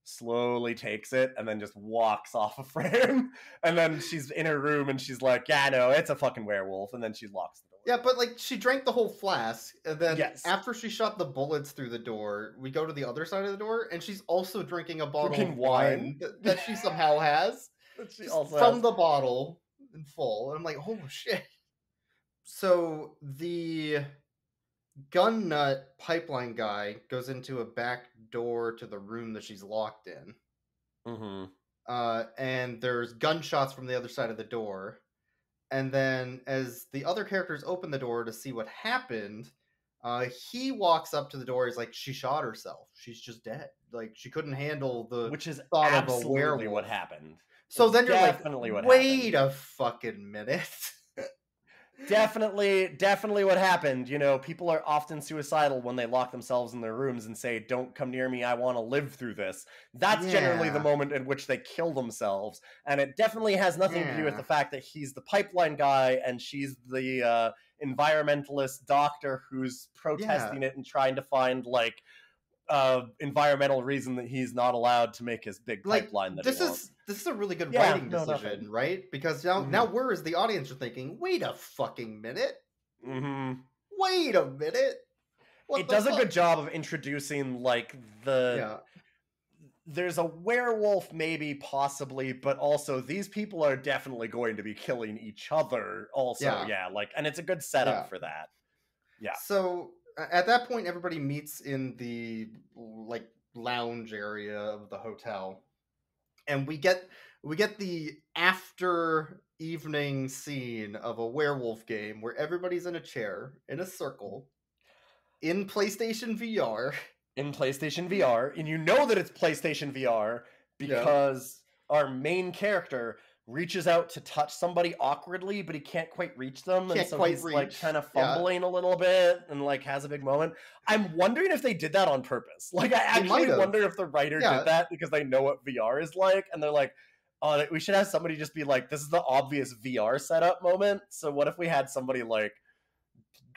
slowly takes it and then just walks off a frame. and then she's in her room and she's like, yeah, no, it's a fucking werewolf. And then she locks the. Yeah, but like she drank the whole flask, and then Yes. after she shot the bullets through the door, we go to the other side of the door, and she's also drinking a bottle Drinking of wine. wine that, she somehow has She also from has- the bottle in full. And I'm like, oh shit. So the gun nut pipeline guy goes into a back door to the room that she's locked in. Mhm. uh, and there's gunshots from the other side of the door. And then, as the other characters open the door to see what happened, uh, he walks up to the door. He's like, "She shot herself. She's just dead. Like she couldn't handle the which is thought of a absolutely werewolf." what happened. So It's then you're definitely like, what "Wait a fucking minute." definitely definitely what happened. You know people are often suicidal when they lock themselves in their rooms and say don't come near me i want to live through this. That's generally the moment in which they kill themselves and it definitely has nothing to do with the fact that he's the pipeline guy and she's the uh, environmentalist doctor who's protesting it and trying to find like uh environmental reason that he's not allowed to make his big like pipeline that this is this is a really good Yeah, writing no, decision, nothing. right? Because now Mhm. now we're as the audience are thinking, "Wait a fucking minute. hmm Wait a minute." What it does a good job of introducing like the Yeah. there's a werewolf maybe possibly but also these people are definitely going to be killing each other also Yeah. yeah, like and it's a good setup Yeah. for that yeah So at that point, everybody meets in the like lounge area of the hotel, and we get we get the after evening scene of a werewolf game where everybody's in a chair in a circle in PlayStation VR. in PlayStation VR and you know that it's PlayStation VR Yeah. because our main character reaches out to touch somebody awkwardly but he can't quite reach them. And Can't so quite he's like kind of yeah. fumbling a little bit and like has a big moment. I'm wondering if they did that on purpose. Like i actually wonder if the writer Yeah. did that because they know what vr is like and they're like oh we should have somebody just be like this is the obvious vr setup moment. So what if we had somebody like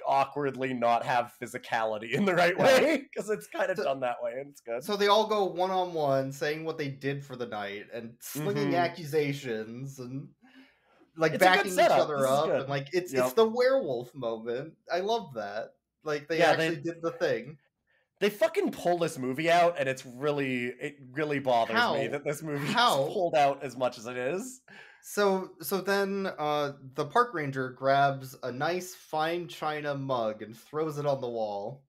awkwardly not have physicality in the right way because it's kind of So- done that way and it's good So they all go one on one, saying what they did for the night and slinging Mhm. accusations and like It's backing each other This up and like it's Yep. it's the werewolf moment. I love that. Like they Yeah, they- actually did the thing. they fucking pull this movie out and it's really it really bothers How? me that this movie How? pulled out as much as it is So so then uh the park ranger grabs a nice fine china mug and throws it on the wall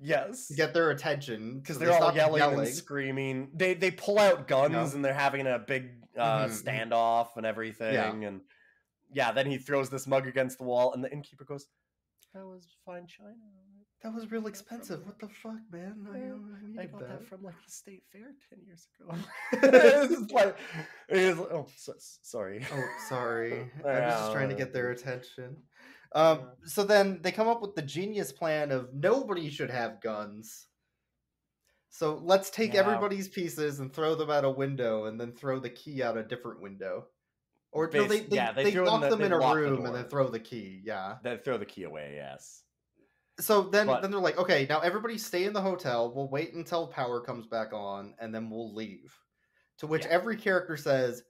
yes get their attention because so they're they all stop yelling, and screaming they they pull out guns Yeah. and they're having a big uh Mhm. standoff and everything yeah. and yeah then he throws this mug against the wall and the innkeeper goes that was fine china That was real expensive. What the fuck, man? I, I, I needed bought that. that from like the state fair 10 years ago it's like he's like, oh so, sorry Oh, sorry. I'm Yeah, just trying to get their attention. Um, so then they come up with the genius plan of nobody should have guns. So let's take Yeah. everybody's pieces and throw them out a window, and then throw the key out a different window. Or no, they Basi- they, yeah, they they, threw it in lock the- them in a lock the room and then throw the key. Yeah. then throw the key away yes So then But- then they're like, okay, now everybody stay in the hotel. We'll wait until power comes back on, and then we'll leave. To which Yeah. every character says,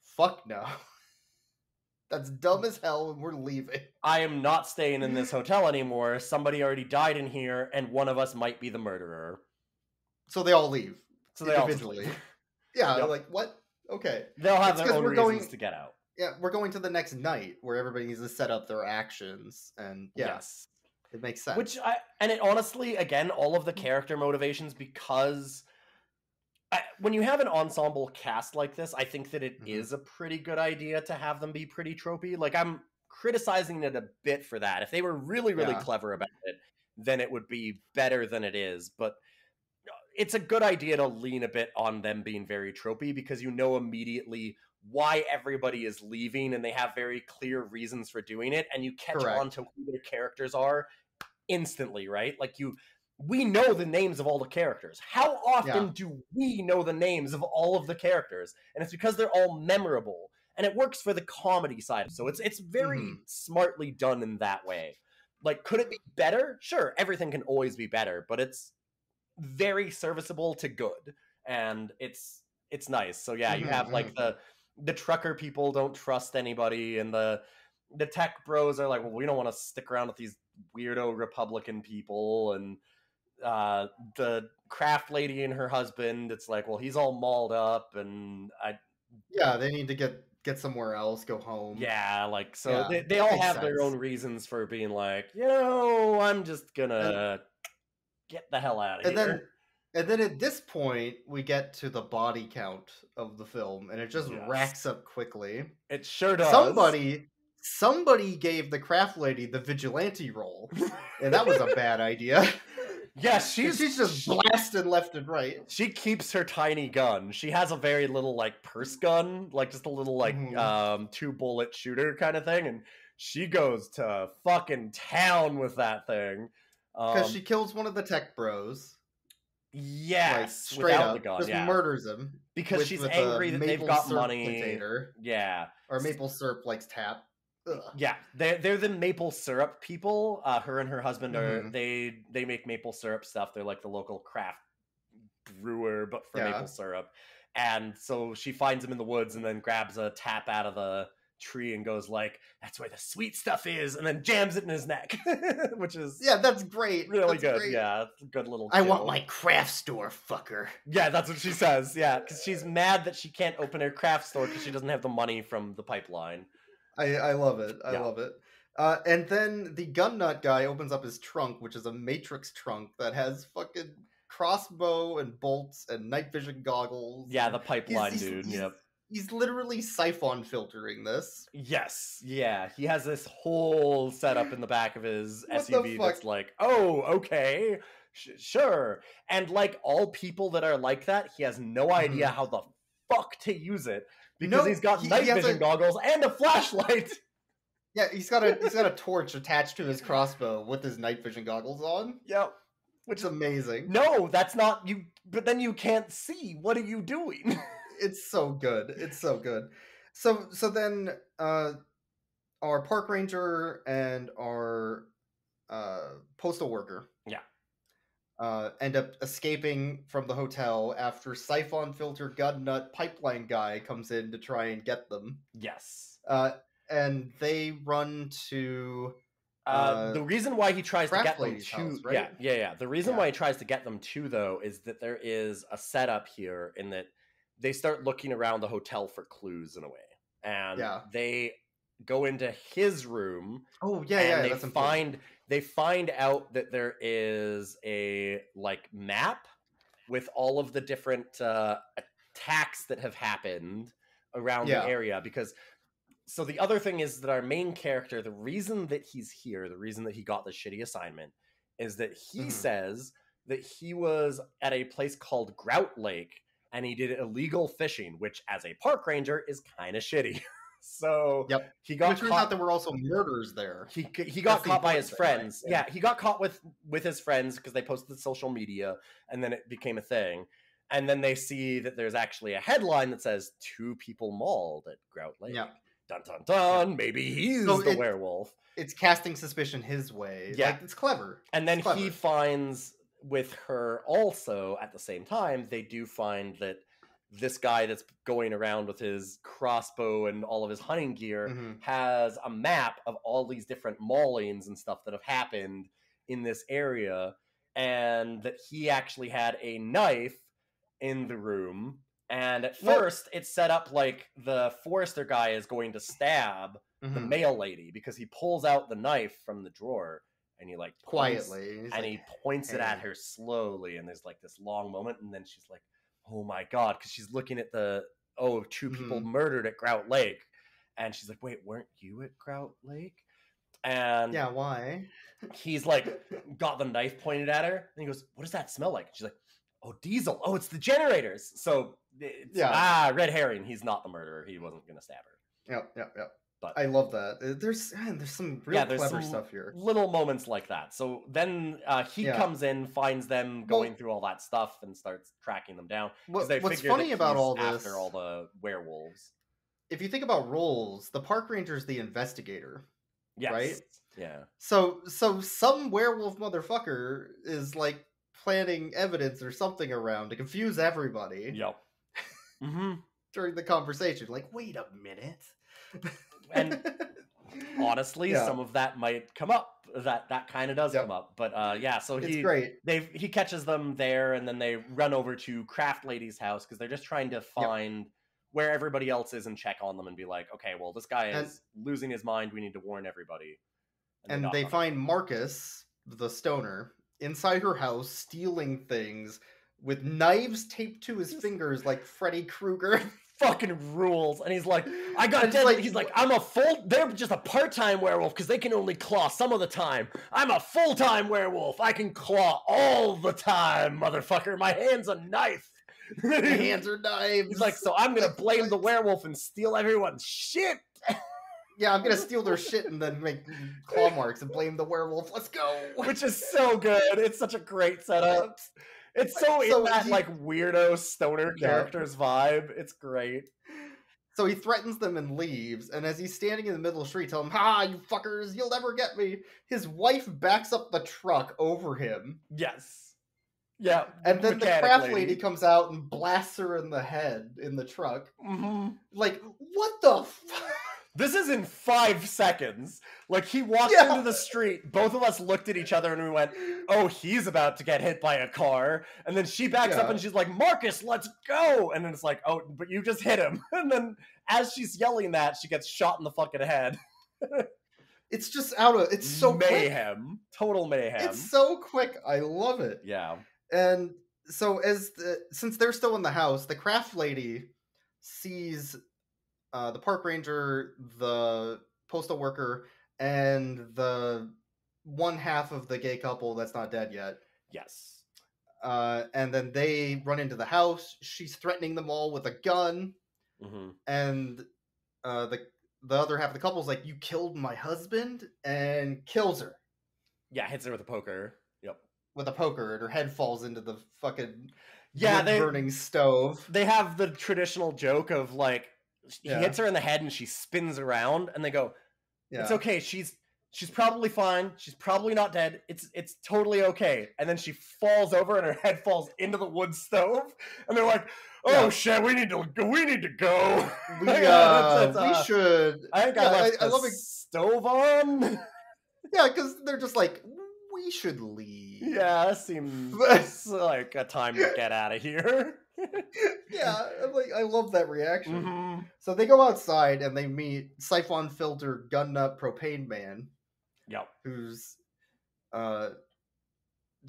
"Fuck no." That's dumb mm. as hell, and we're leaving. I am not staying in this hotel anymore. Somebody already died in here, and one of us might be the murderer. So they all leave. So they all individually. leave. Yeah, Yep. like what? Okay. They'll have It's their own reasons going- to get out. Yeah, we're going to the next night where everybody needs to set up their actions, and yeah, Yes. It makes sense. Which I and it honestly, again, all of the character motivations because I, when you have an ensemble cast like this, I think that it is Mhm. a pretty good idea to have them be pretty tropey. Like I'm criticizing it a bit for that. If they were really, really Yeah. clever about it, then it would be better than it is. But uh, it's a good idea to lean a bit on them being very tropey because you know immediately why everybody is leaving and they have very clear reasons for doing it and you catch Correct. on to who their characters are instantly right? Like you we know the names of all the characters. How often Yeah. do we know the names of all of the characters? And it's because they're all memorable and it works for the comedy side. So it's it's very Mhm. smartly done in that way. Like could it be better? Sure everything can always be better but it's very serviceable to good and it's it's nice. So yeah you Mhm, have like the the trucker people don't trust anybody and the the tech bros are like well we don't want to stick around with these weirdo republican people and uh the craft lady and her husband it's like well he's all mauled up and i Yeah, they need to get get somewhere else, go home. yeah like so Yeah, they, they all have their own reasons for being like you know i'm just gonna get the hell out of here. and here then and then at this point we get to the body count of the film and it just Yes. racks up quickly it sure does somebody somebody gave the craft lady the vigilante role and that was a bad idea yeah 'Cause she's she's just blasting left and right she keeps her tiny gun. She has a very little like purse gun, like just a little like Mhm. um two bullet shooter kind of thing, and she goes to fucking town with that thing. because Um, she kills one of the tech bros like yes, straight up the gun, just yeah, murders him because with- she's with angry that they've got money. potato, Yeah, or maple syrup likes tap Ugh. yeah, they're they're the maple syrup people. Uh, her and her husband are Mhm. they they make maple syrup stuff. They're like the local craft brewer, but for Yeah. maple syrup. And so she finds him in the woods and then grabs a tap out of the tree and goes like, "That's where the sweet stuff is," and then jams it in his neck, which is yeah that's great really That's good. great. Yeah, good little. i want my craft store fucker Yeah, that's what she says. Yeah, because she's mad that she can't open her craft store because she doesn't have the money from the pipeline. I, I love it. I Yeah. love it. Uh, and then the gun nut guy opens up his trunk, which is a Matrix trunk that has fucking crossbow and bolts and night vision goggles. Yeah, the pipeline he's- dude. he's- Yep. He's literally syphon filtering this. Yes, yeah. He has this whole setup in the back of his SUV that's like, oh, okay, sh- sure. And like all people that are like that, he has no idea how the fuck to use it because. No, he's got he- night he vision a- goggles and a flashlight. Yeah, he's got a he's got a torch attached to his crossbow with his night vision goggles on. yep. Which is amazing. No, that's not you. But then you can't see. What are you doing? it's so good. It's so good. So so then uh our park ranger and our uh postal worker Yeah. Uh end up escaping from the hotel after syphon filter gun nut pipeline guy comes in to try and get them. yes. Uh and they run to Uh, Uh, the reason why he tries to get them to house, yeah yeah yeah the reason Yeah. why he tries to get them to though is that there is a setup here in that they start looking around the hotel for clues in a way and Yeah. they go into his room Oh yeah, and yeah, they that's important. find they find out that there is a like map with all of the different uh, attacks that have happened around Yeah. the area because so the other thing is that our main character the reason that he's here the reason that he got the shitty assignment is that he Mhm. says that he was at a place called grout lake and he did illegal fishing which as a park ranger is kind of shitty so Yep. he got Which turns caught out there were also murders there. he he got the caught by his thing, right? friends. Yeah. Yeah, he got caught with with his friends because they posted social media, and then it became a thing. And then they see that there's actually a headline that says two people mauled at Grout Lake. Yeah. Dun dun dun. Maybe he's So the it- werewolf. It's casting suspicion his way. Yeah. Like, it's clever. And then clever. he finds with her also at the same time, they do find that this guy that's going around with his crossbow and all of his hunting gear Mhm. has a map of all these different maulings and stuff that have happened in this area and that he actually had a knife in the room and at Well- first it's set up like the forester guy is going to stab the Mhm. mail lady because he pulls out the knife from the drawer and he like points- quietly. And like, he points it at her slowly and there's like this long moment and then she's like oh my god because she's looking at the oh two 2 people Mhm. murdered at grout lake and she's like wait weren't you at grout lake and Yeah, why? he's like got the knife pointed at her and he goes what does that smell like she's like oh Diesel, oh it's the generators. So it's, Yeah. ah, red herring. He's not the murderer. He wasn't gonna stab her. Yep, yep, yep. But I love that. Uh, There's man, there's some real yeah, there's clever some stuff here. little moments like that. So then uh, he Yeah. comes in, finds them Well- going through all that stuff, and starts tracking them down. What, they what's funny about all this, after all the werewolves. if you think about roles, the park ranger is the investigator. Yes. Right? Yeah. So so some werewolf motherfucker is like planting evidence or something around to confuse everybody Yep. hmm during the conversation. Like, wait a minute. And honestly Yeah. some of that might come up that that kind of does Yep. come up but uh yeah so it's he great. they he catches them there and then they run over to craft lady's house because they're just trying to find where everybody else is and check on them and be like okay well this guy And- is losing his mind we need to warn everybody And knock they it. find Marcus, the stoner, inside her house stealing things with knives taped to his fingers like Freddy Krueger. fucking rules. And he's like i got dead. like- he's like i'm a full they're just a part-time werewolf because they can only claw some of the time. I'm a full-time werewolf. I can claw all the time motherfucker. My hand's a knife. My hands are knives. he's like so i'm gonna blame the werewolf and steal everyone's shit. Yeah, I'm gonna steal their shit and then make claw marks and blame the werewolf. Let's go. which is so good. It's such a great setup it's so, So in that he- like weirdo stoner Yeah. character's vibe it's great So he threatens them and leaves, and as he's standing in the middle of the street, tell them, Ha, you fuckers, you'll never get me. His wife backs up the truck over him, yes yeah and then the craft lady. comes out and blasts her in the head in the truck. Mhm. Like, what the fuck? This is in five seconds. Like he walked Yeah. into the street, both of us looked at each other and we went, "Oh, he's about to get hit by a car." And then she backs up and she's like, "Marcus, let's go!" And then it's like, "Oh, but you just hit him." And then as she's yelling that, she gets shot in the fucking head. It's just out of. It's so quick. mayhem, total mayhem. It's so quick. I love it. yeah, And so as the since they're still in the house, the craft lady sees uh, the park ranger, the postal worker, and the one half of the gay couple that's not dead yet. yes, Uh, and then they run into the house. She's threatening them all with a gun, hmm and uh, the the other half of the couple's like, "You killed my husband," and kills her yeah. Hits her with a poker. Yep. with a poker, and her head falls into the fucking Yeah, they burning stove. they have the traditional joke of like he Yeah. hits her in the head and she spins around, and they go, Yeah. It's okay. She's she's probably fine. She's probably not dead. It's it's totally okay. And then she falls over and her head falls into the wood stove. And they're like, "Oh Yeah. shit, we need to go. We need to go." We, Yeah, uh, it's, we uh, should. I think yeah, I left I the love it. stove on. Yeah, because they're just like, we should leave. yeah, that seems like a time to get out of here. yeah. I'm Like, I love that reaction. Mhm. So they go outside and they meet Syphon Filter Gun Nut Propane Man, Yep. who's uh,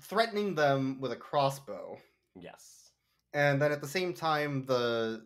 threatening them with a crossbow. Yes. And then at the same time, the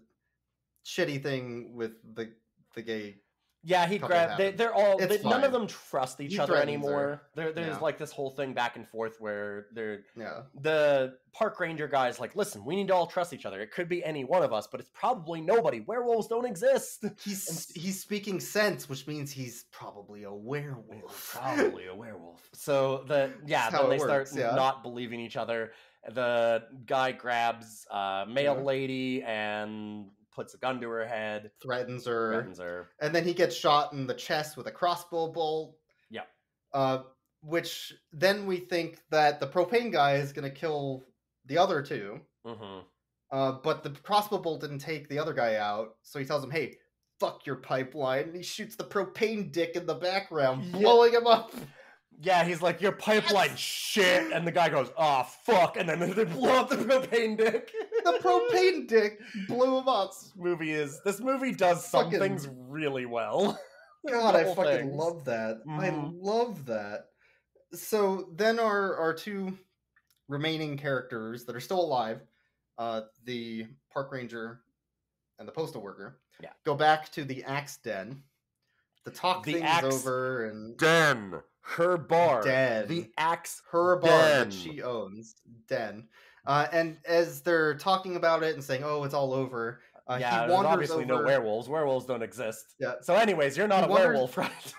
shitty thing with the the gay. Yeah, he grabbed. They, they're all. They, none of them trust each He other anymore. There, there's Yeah. like this whole thing back and forth where they're Yeah. the park ranger guy's like, listen, we need to all trust each other. It could be any one of us, but it's probably nobody. Werewolves don't exist. He's he's speaking sense, which means he's probably a werewolf. Probably a werewolf. So the yeah, That's then they works, start yeah. not believing each other. The guy grabs uh male Yeah. lady and puts a gun to her head, threatens her, threatens her. and then he gets shot in the chest with a crossbow bolt. Yeah. Uh, which then we think that the propane guy is gonna kill the other two. hmm Uh, but the crossbow bolt didn't take the other guy out, so he tells him, "Hey, fuck your pipeline." And he shoots the propane dick in the background, Yeah. blowing him up. Yeah, he's like, your pipeline shit, and the guy goes, oh fuck, and then they blow up the propane dick. The propane dick blew him up. This movie is this movie does some Fucking- things really well. God, I fucking things. love that. I Mhm. love that. So then our our two remaining characters that are still alive, uh, the park ranger and the postal worker, Yeah. go back to the axe den to talk The things axe over and Den, her bar, Den. the axe her bar den. that she owns, den. Uh, and as they're talking about it and saying, "Oh, it's all over," uh, yeah, he wanders obviously over. no werewolves. Werewolves don't exist. Yeah. So, anyways, you're not He a wanders- werewolf, right?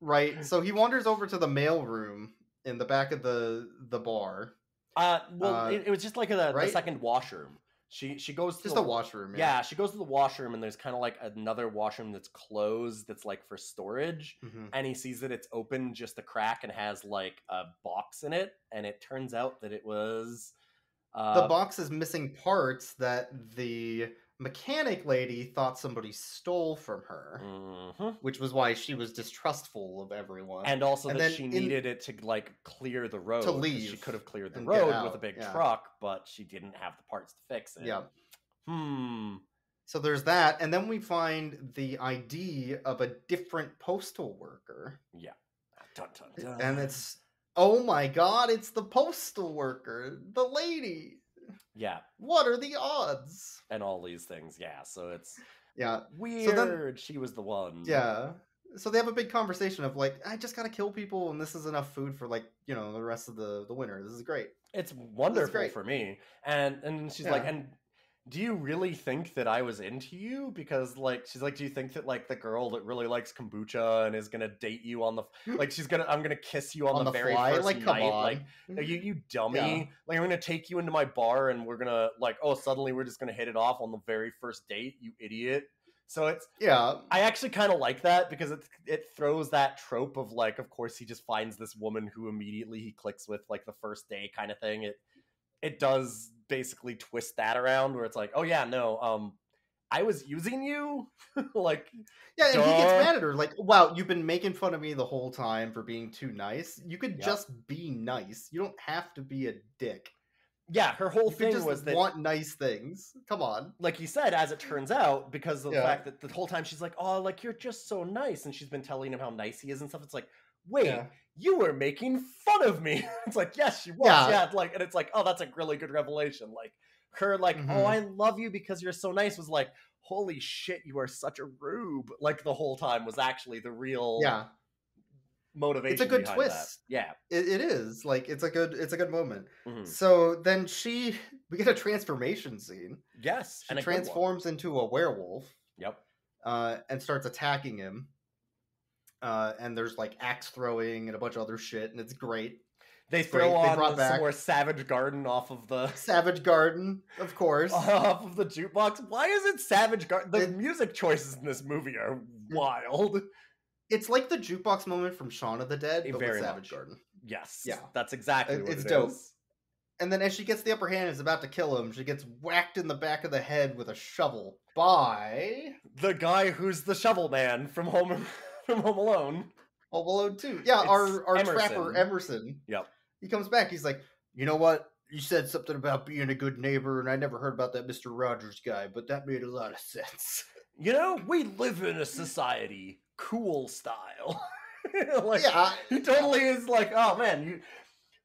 Right. So he wanders over to the mail room in the back of the the bar. Uh, well, Uh, it, it was just like a, the second washroom. She she goes to Just the, a washroom. Yeah. she goes to the washroom, and there's kind of like another washroom that's closed, that's like for storage. Mhm. And he sees that it's open just a crack and has like a box in it, and it turns out that it was uh, the box is missing parts that the mechanic lady thought somebody stole from her, mhm. which was why she was distrustful of everyone. and also And that she in- needed it to like clear the road She leave She could have cleared the road with a big yeah. truck, but she didn't have the parts to fix it. yeah. Hmm. So there's that, and then we find the ID of a different postal worker, Yeah. Dun, dun, dun. and it's oh my god, it's the postal worker, the lady. Yeah, What are the odds? and all these things. Yeah. So it's Yeah, weird. then- she was the one. yeah. So they have a big conversation of like, I just gotta kill people, and this is enough food for like you know the rest of the the winter. This is great. it's wonderful great. for me and and she's like and do you really think that i was into you because like she's like do you think that like the girl that really likes kombucha and is gonna date you on the like she's gonna i'm gonna kiss you on, On the, the very fly? first Like, come night like are you you dummy Yeah. like i'm gonna take you into my bar and we're gonna like oh suddenly we're just gonna hit it off on the very first date you idiot so it's Yeah, I actually kind of like that because it it throws that trope of like, of course, he just finds this woman who immediately he clicks with, like the first day kind of thing. It it does basically twist that around where it's like, oh yeah, no, um, I was using you, like yeah, and he gets mad at her like, "Wow, you've been making fun of me the whole time for being too nice. You could Yep. just be nice. You don't have to be a dick. yeah, her whole You thing was that want nice things. Come on." like you said, as it turns out, because of the fact that the whole time she's like, "Oh, like you're just so nice," and she's been telling him how nice he is and stuff. It's like, wait, Yeah. You were making fun of me. it's like, yes, she was. Yeah. Yeah. like, and it's like, oh, that's a really good revelation. Like her, like, Mhm. oh, I love you because you're so nice. Was like, holy shit, you are such a rube. Like the whole time was actually the real Yeah, motivation. It's a good behind that. twist. Yeah. it, it is like it's a good it's a good moment. Mhm. So then she we get a transformation scene. Yes, She transforms into a werewolf. Yep. uh, and starts attacking him. Uh, and there's like axe throwing and a bunch of other shit, and it's great. They Great, throw they on brought some more Savage Garden off of the Savage Garden, of course. off of the jukebox. Why is it Savage Garden? The It- music choices in this movie are wild. It's like the jukebox moment from Shaun of the Dead, but very with Savage much. Garden. Yes. Yeah. That's exactly It- what it's it dope. is. And then as she gets the upper hand and is about to kill him, she gets whacked in the back of the head with a shovel by The guy who's the shovel man from Home Home Alone. Home Alone 2. Yeah, It's our, our trapper Emerson. Emerson. Yep. He comes back, he's like, you know what? You said something about being a good neighbor, and I never heard about that Mr. Rogers guy, but that made a lot of sense. You know, we live in a society, cool style. like, yeah, he totally is like, oh man, you.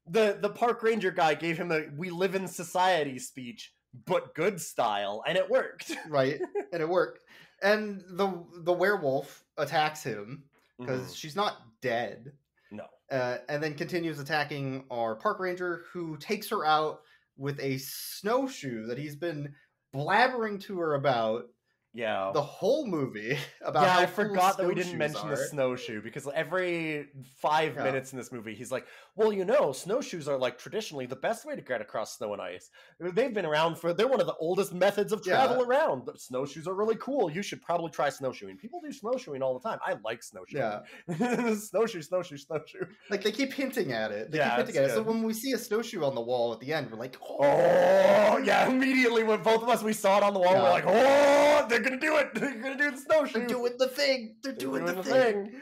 The the park ranger guy gave him a "We live in society" speech, but good style, and it worked. right and it worked and the the werewolf attacks him because Mhm. she's not dead No. uh, and then continues attacking our park ranger who takes her out with a snowshoe that he's been blabbering to her about Yeah. the whole movie about yeah, I forgot that we didn't mention the snowshoe because every five Yeah. minutes in this movie, he's like, "Well, you know, snowshoes are like traditionally the best way to get across snow and ice. They've been around for they're one of the oldest methods of travel Yeah. around. Snowshoes are really cool. You should probably try snowshoeing. People do snowshoeing all the time. I like snowshoeing. yeah snowshoe, snowshoe, snowshoe. like they keep hinting at it they Yeah, keep hinting at it so when we see a snowshoe on the wall at the end we're like oh, Oh yeah! Immediately when both of us we saw it on the wall, Yeah. we're like, "Oh, gonna do it! They're gonna do the snowshoe! they're doing the thing they're They're doing, the, the thing, thing."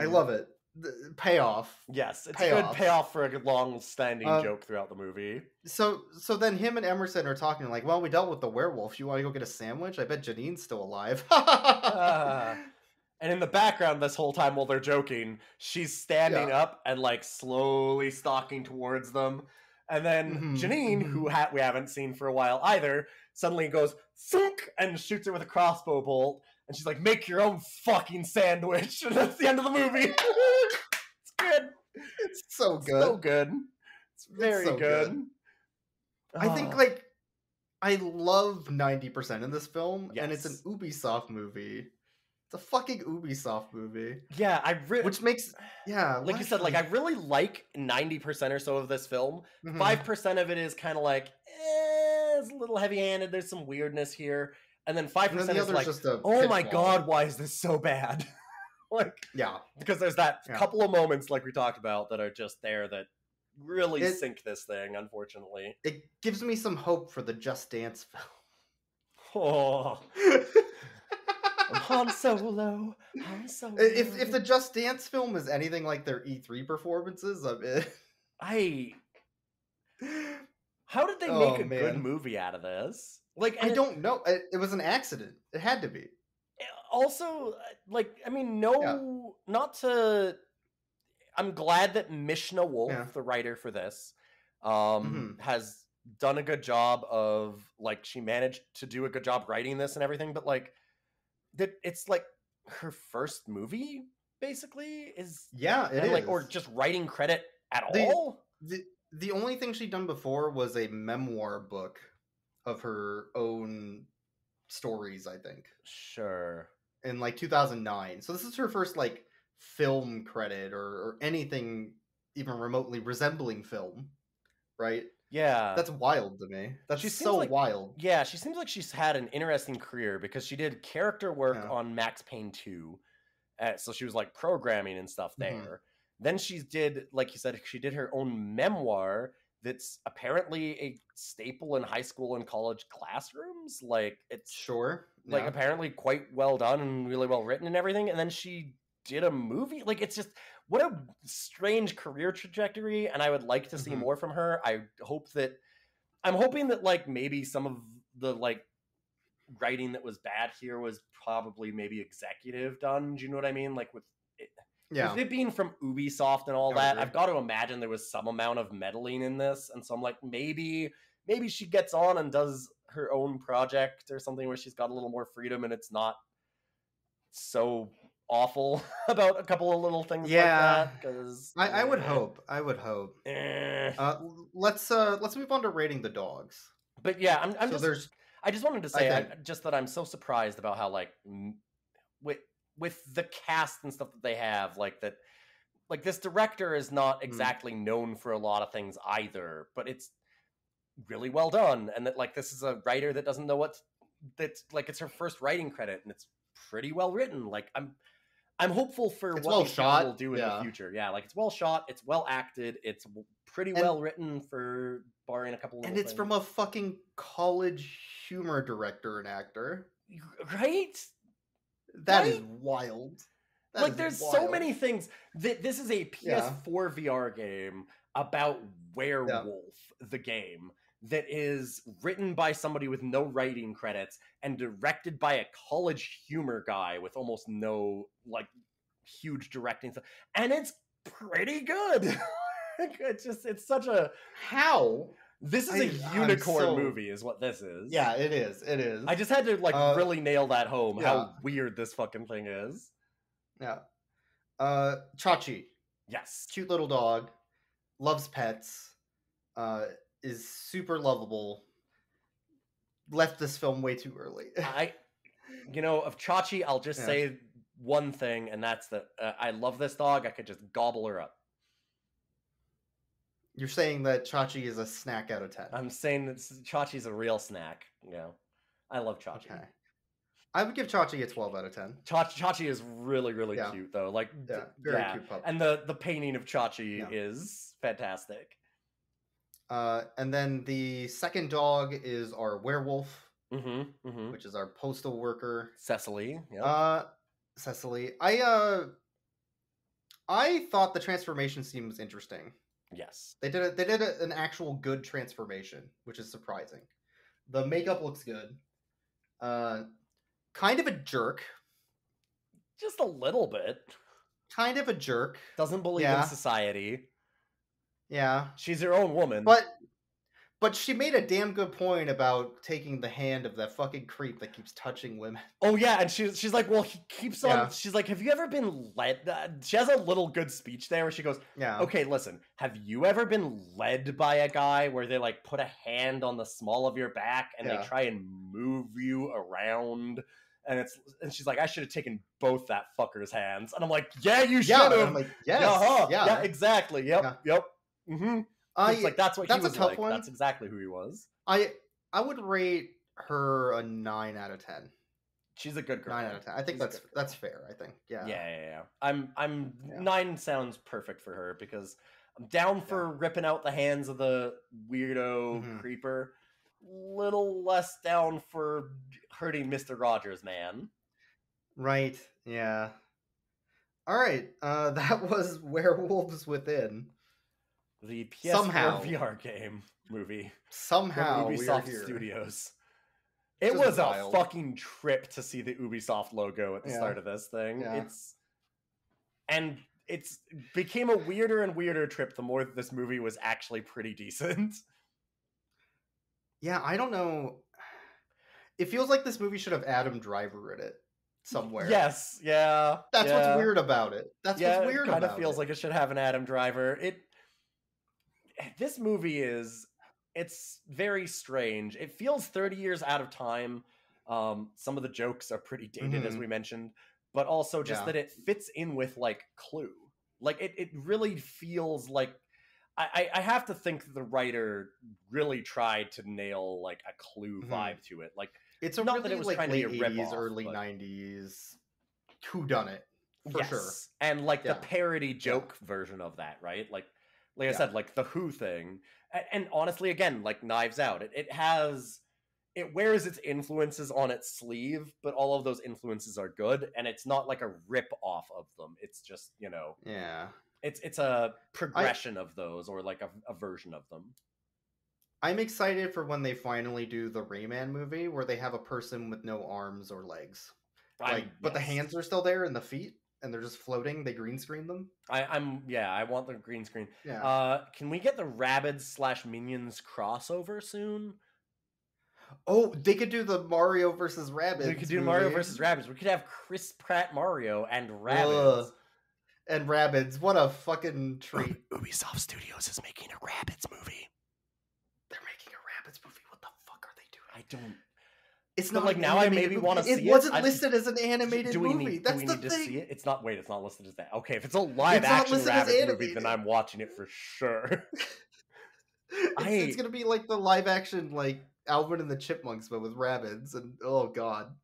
i Mhm. love it the payoff Yes, it's a good payoff for a long-standing Um, joke throughout the movie. So so then him and Emerson are talking like, well, we dealt with the werewolf. You want to go get a sandwich? I bet Jeanine's still alive. Ah. and in the background, this whole time while they're joking, she's standing Yeah. up and like slowly stalking towards them. And then Mhm, Jeanine, who ha- we haven't seen for a while either, suddenly goes thunk and shoots her with a crossbow bolt. And she's like, "Make your own fucking sandwich." And that's the end of the movie. it's good. it's so It's good. so good. It's very so good. good. I think Ah. like I love 90% of this film and it's an Ubisoft movie. It's a fucking Ubisoft movie. yeah, I really Which makes yeah, like you said, like I really like ninety percent or so of this film. Mhm. Five percent of it is kind of like, eh, it's a little heavy-handed. There's some weirdness here, and then five percent the is like, just a oh my god, why is this so bad? like Yeah. because there's that Yeah. couple of moments like we talked about that are just there that really It- sink this thing. Unfortunately, It gives me some hope for the Just Dance film. oh, film. Han Solo, Han Solo. if if the Just Dance film is anything like their E3 performances, I'm in. I how did they Oh, make a good movie out of this? Like I don't know. It, it was an accident. It had to be. also uh, like i mean no not to i'm glad that Mishna Wolff Yeah. the writer for this um has done a good job of like she managed to do a good job writing this and everything but like that it's like her first movie basically is Yeah, it like or just writing credit at The- all the the only thing she'd done before was a memoir book of her own stories, I think, sure in like 2009. So this is her first like film credit or, or anything even remotely resembling film, right? Yeah That's wild to me. That's She so like- wild. Yeah, she seems like she's had an interesting career because she did character work Yeah. on Max Payne 2. Uh, so she was like programming and stuff Mhm. there. Then she did, like you said, she did her own memoir that's apparently a staple in high school and college classrooms. Like it's Sure. like apparently quite well done and really well written and everything. And then she did a movie. Like it's just what a strange career trajectory. And I would like to see Mhm. more from her. I hope that I'm hoping that like maybe some of the like writing that was bad here was probably maybe executive done. Do you know what I mean? Like with it, yeah. with it being from Ubisoft and all I that, agree. I've got to imagine there was some amount of meddling in this, and so I'm like, maybe, maybe she gets on and does her own project or something where she's got a little more freedom and it's not so awful about a couple of little things Yeah. like that. Because I, I would hope. I would hope. Eh. Uh, let's uh let's move on to rating the dogs. But yeah, I'm, I'm so just there's I just wanted to say I, think- just that I'm so surprised about how like with with the cast and stuff that they have, like that, like this director is Mm. not exactly known for a lot of things either, but it's really well done, and that like this is a writer that doesn't know what that's like it's her first writing credit, and it's pretty well written. Like I'm. I'm hopeful for It's what well people shot, will do in yeah. the future. Yeah, like it's well shot, it's well acted, it's pretty And- well written for barring a couple. and it's from a fucking college humor director and actor. right. That is Right? wild. That like is there's so many things that this is a PS4 Yeah. VR game about werewolf the game that is written by somebody with no writing credits and directed by a CollegeHumor guy with almost no like huge directing stuff and it's pretty good it's just it's such a How? this is I- a unicorn so- movie is what this is Yeah, it is. It is. i just had to like Uh, really nail that home yeah. how weird this fucking thing is yeah. Uh, Chachi, yes cute little dog, loves pets, uh, is super lovable. Left this film way too early. I, you know, of Chachi, I'll just Yeah. say one thing, and that's that uh, I love this dog. I could just gobble her up. You're saying that Chachi is a snack out of ten. I'm saying that Chachi's a real snack. You know, I love Chachi. Okay. I would give Chachi a twelve out of ten. Chachi, Chachi is really, really Yeah. cute though. Like, Yeah, very yeah. cute pup. And the the painting of Chachi is fantastic. Uh, and then the second dog is our werewolf, Mm-hmm. mm-hmm. which is our postal worker. Cecily. Yep. Uh, Cecily. I uh, I thought the transformation scene was interesting. yes. They did a, they did a, an actual good transformation, which is surprising. The makeup looks good. Uh, kind of a jerk. Just a little bit. Kind of a jerk. Doesn't believe Yeah. in society. Yeah, She's her own woman. but But she made a damn good point about taking the hand of that fucking creep that keeps touching women. Oh yeah, and she's she's like, well, he keeps on. Yeah. She's like, have you ever been led? Uh, she has a little good speech there where she goes, Yeah. okay, listen, have you ever been led by a guy where they like put a hand on the small of your back and Yeah. they try and move you around? And it's and she's like, I should have taken both that fucker's hands, and I'm like, yeah, you should Yeah, have. I'm like, yes, uh-huh, yeah. yeah, exactly. Yep, Yeah. yep. Mm-hmm. I, it's like that's what that's he a tough like. one. That's exactly who he was. I I would rate her a nine out of ten. She's a good girl. Nine out of ten. I think She's that's that's fair. I think. Yeah. Yeah, yeah, yeah. I'm, I'm Yeah. nine sounds perfect for her because I'm down for ripping out the hands of the weirdo Mhm. creeper. Little less down for hurting Mister Rogers, man. Right. Yeah. All right. Uh, that was Werewolves Within. The PS4 Somehow. VR game movie Somehow Ubisoft. Studios. It was a fucking trip to see the Ubisoft logo at the Yeah. start of this thing. Yeah. It's and it's became a weirder and weirder trip the more that this movie was actually pretty decent. Yeah, I don't know. It feels like this movie should have Adam Driver in it somewhere. Yes, yeah. That's yeah. what's weird about it. That's yeah, what's weird Kind about of feels it. like it should have an Adam Driver. It. This movie is. It's very strange. It feels thirty years out of time. Um, some of the jokes are pretty dated, as Mhm. we mentioned, but also just Yeah. that it fits in with like Clue. Like it, it really feels like. I, I have to think the writer really tried to nail like a Clue Mhm. vibe to it. Like It's a not really that it was like trying to be late a eighties, rip-off, early but- nineties. Who done it? For sure. And like Yeah. the parody joke version of that, right? Like like I said, like the Who thing. And, and honestly, again, like Knives Out, it, it has it wears its influences on its sleeve, but all of those influences are good, and it's not like a rip off of them. It's just, you know, Yeah. it's it's a progression of those or like a, a version of them. I'm excited for when they finally do the Rayman movie where they have a person with no arms or legs. Like, but the hands are still there and the feet, and they're just floating. They green screen them. I, I'm yeah, I want the green screen. Yeah. Uh, can we get the Rabbids slash Minions crossover soon? oh, they could do the Mario versus Rabbids. we could do Mario versus Rabbids. We could have Chris Pratt Mario and Rabbids. Ugh. and Rabbids. What a fucking treat! Ubisoft Studios is making a Rabbids movie. They're making a Rabbids movie. What the fuck are they doing? I don't. It's But, not like, an now I maybe movie. wanna It see it. wasn't I- listed as an animated do we movie. need? That's do we the need to thing. see it? It's not. Wait, it's not listed as that. Okay, if it's a live It's action as movie, then I'm watching it for sure. It's, I- it's gonna be like the live action like Alvin and the Chipmunks, but with rabbits. And oh god,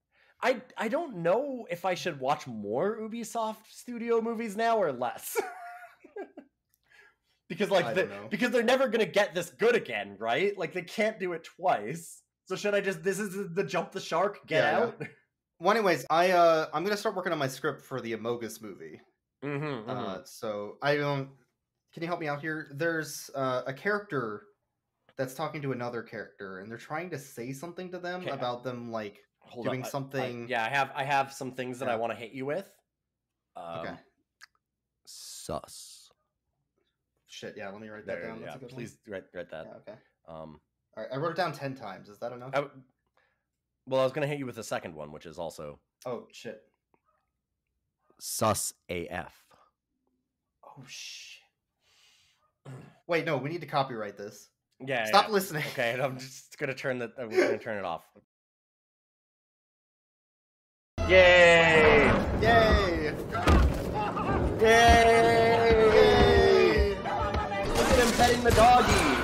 I I don't know if I should watch more Ubisoft Studio movies now or less. because like the, because they're never gonna get this good again, right? Like they can't do it twice. So should I just this is the jump the shark, get Yeah, yeah. out? Well, anyways, I uh I'm gonna start working on my script for the Amogus movie. Mm-hmm, Uh, so I don't. Can you help me out here? There's uh, a character that's talking to another character, and they're trying to say something to them Okay. about them like Hold doing on, I- I- something. yeah, I have I have some things that I want to hit you with. Um, Okay. Sus. Shit. Yeah. Let me write that There, down. That's yeah, a good one. please write write that. Yeah, okay. Um, All right. I wrote it down ten times. Is that enough? I, well, I was gonna hit you with the second one, which is also Oh shit. sus AF. Oh shit. Wait, no. We need to copyright this. Yeah. Stop yeah. listening. Okay, and I'm just gonna turn the. I'm gonna turn it off. Yay! Yay! Yay! Yay! Look at him petting the doggy.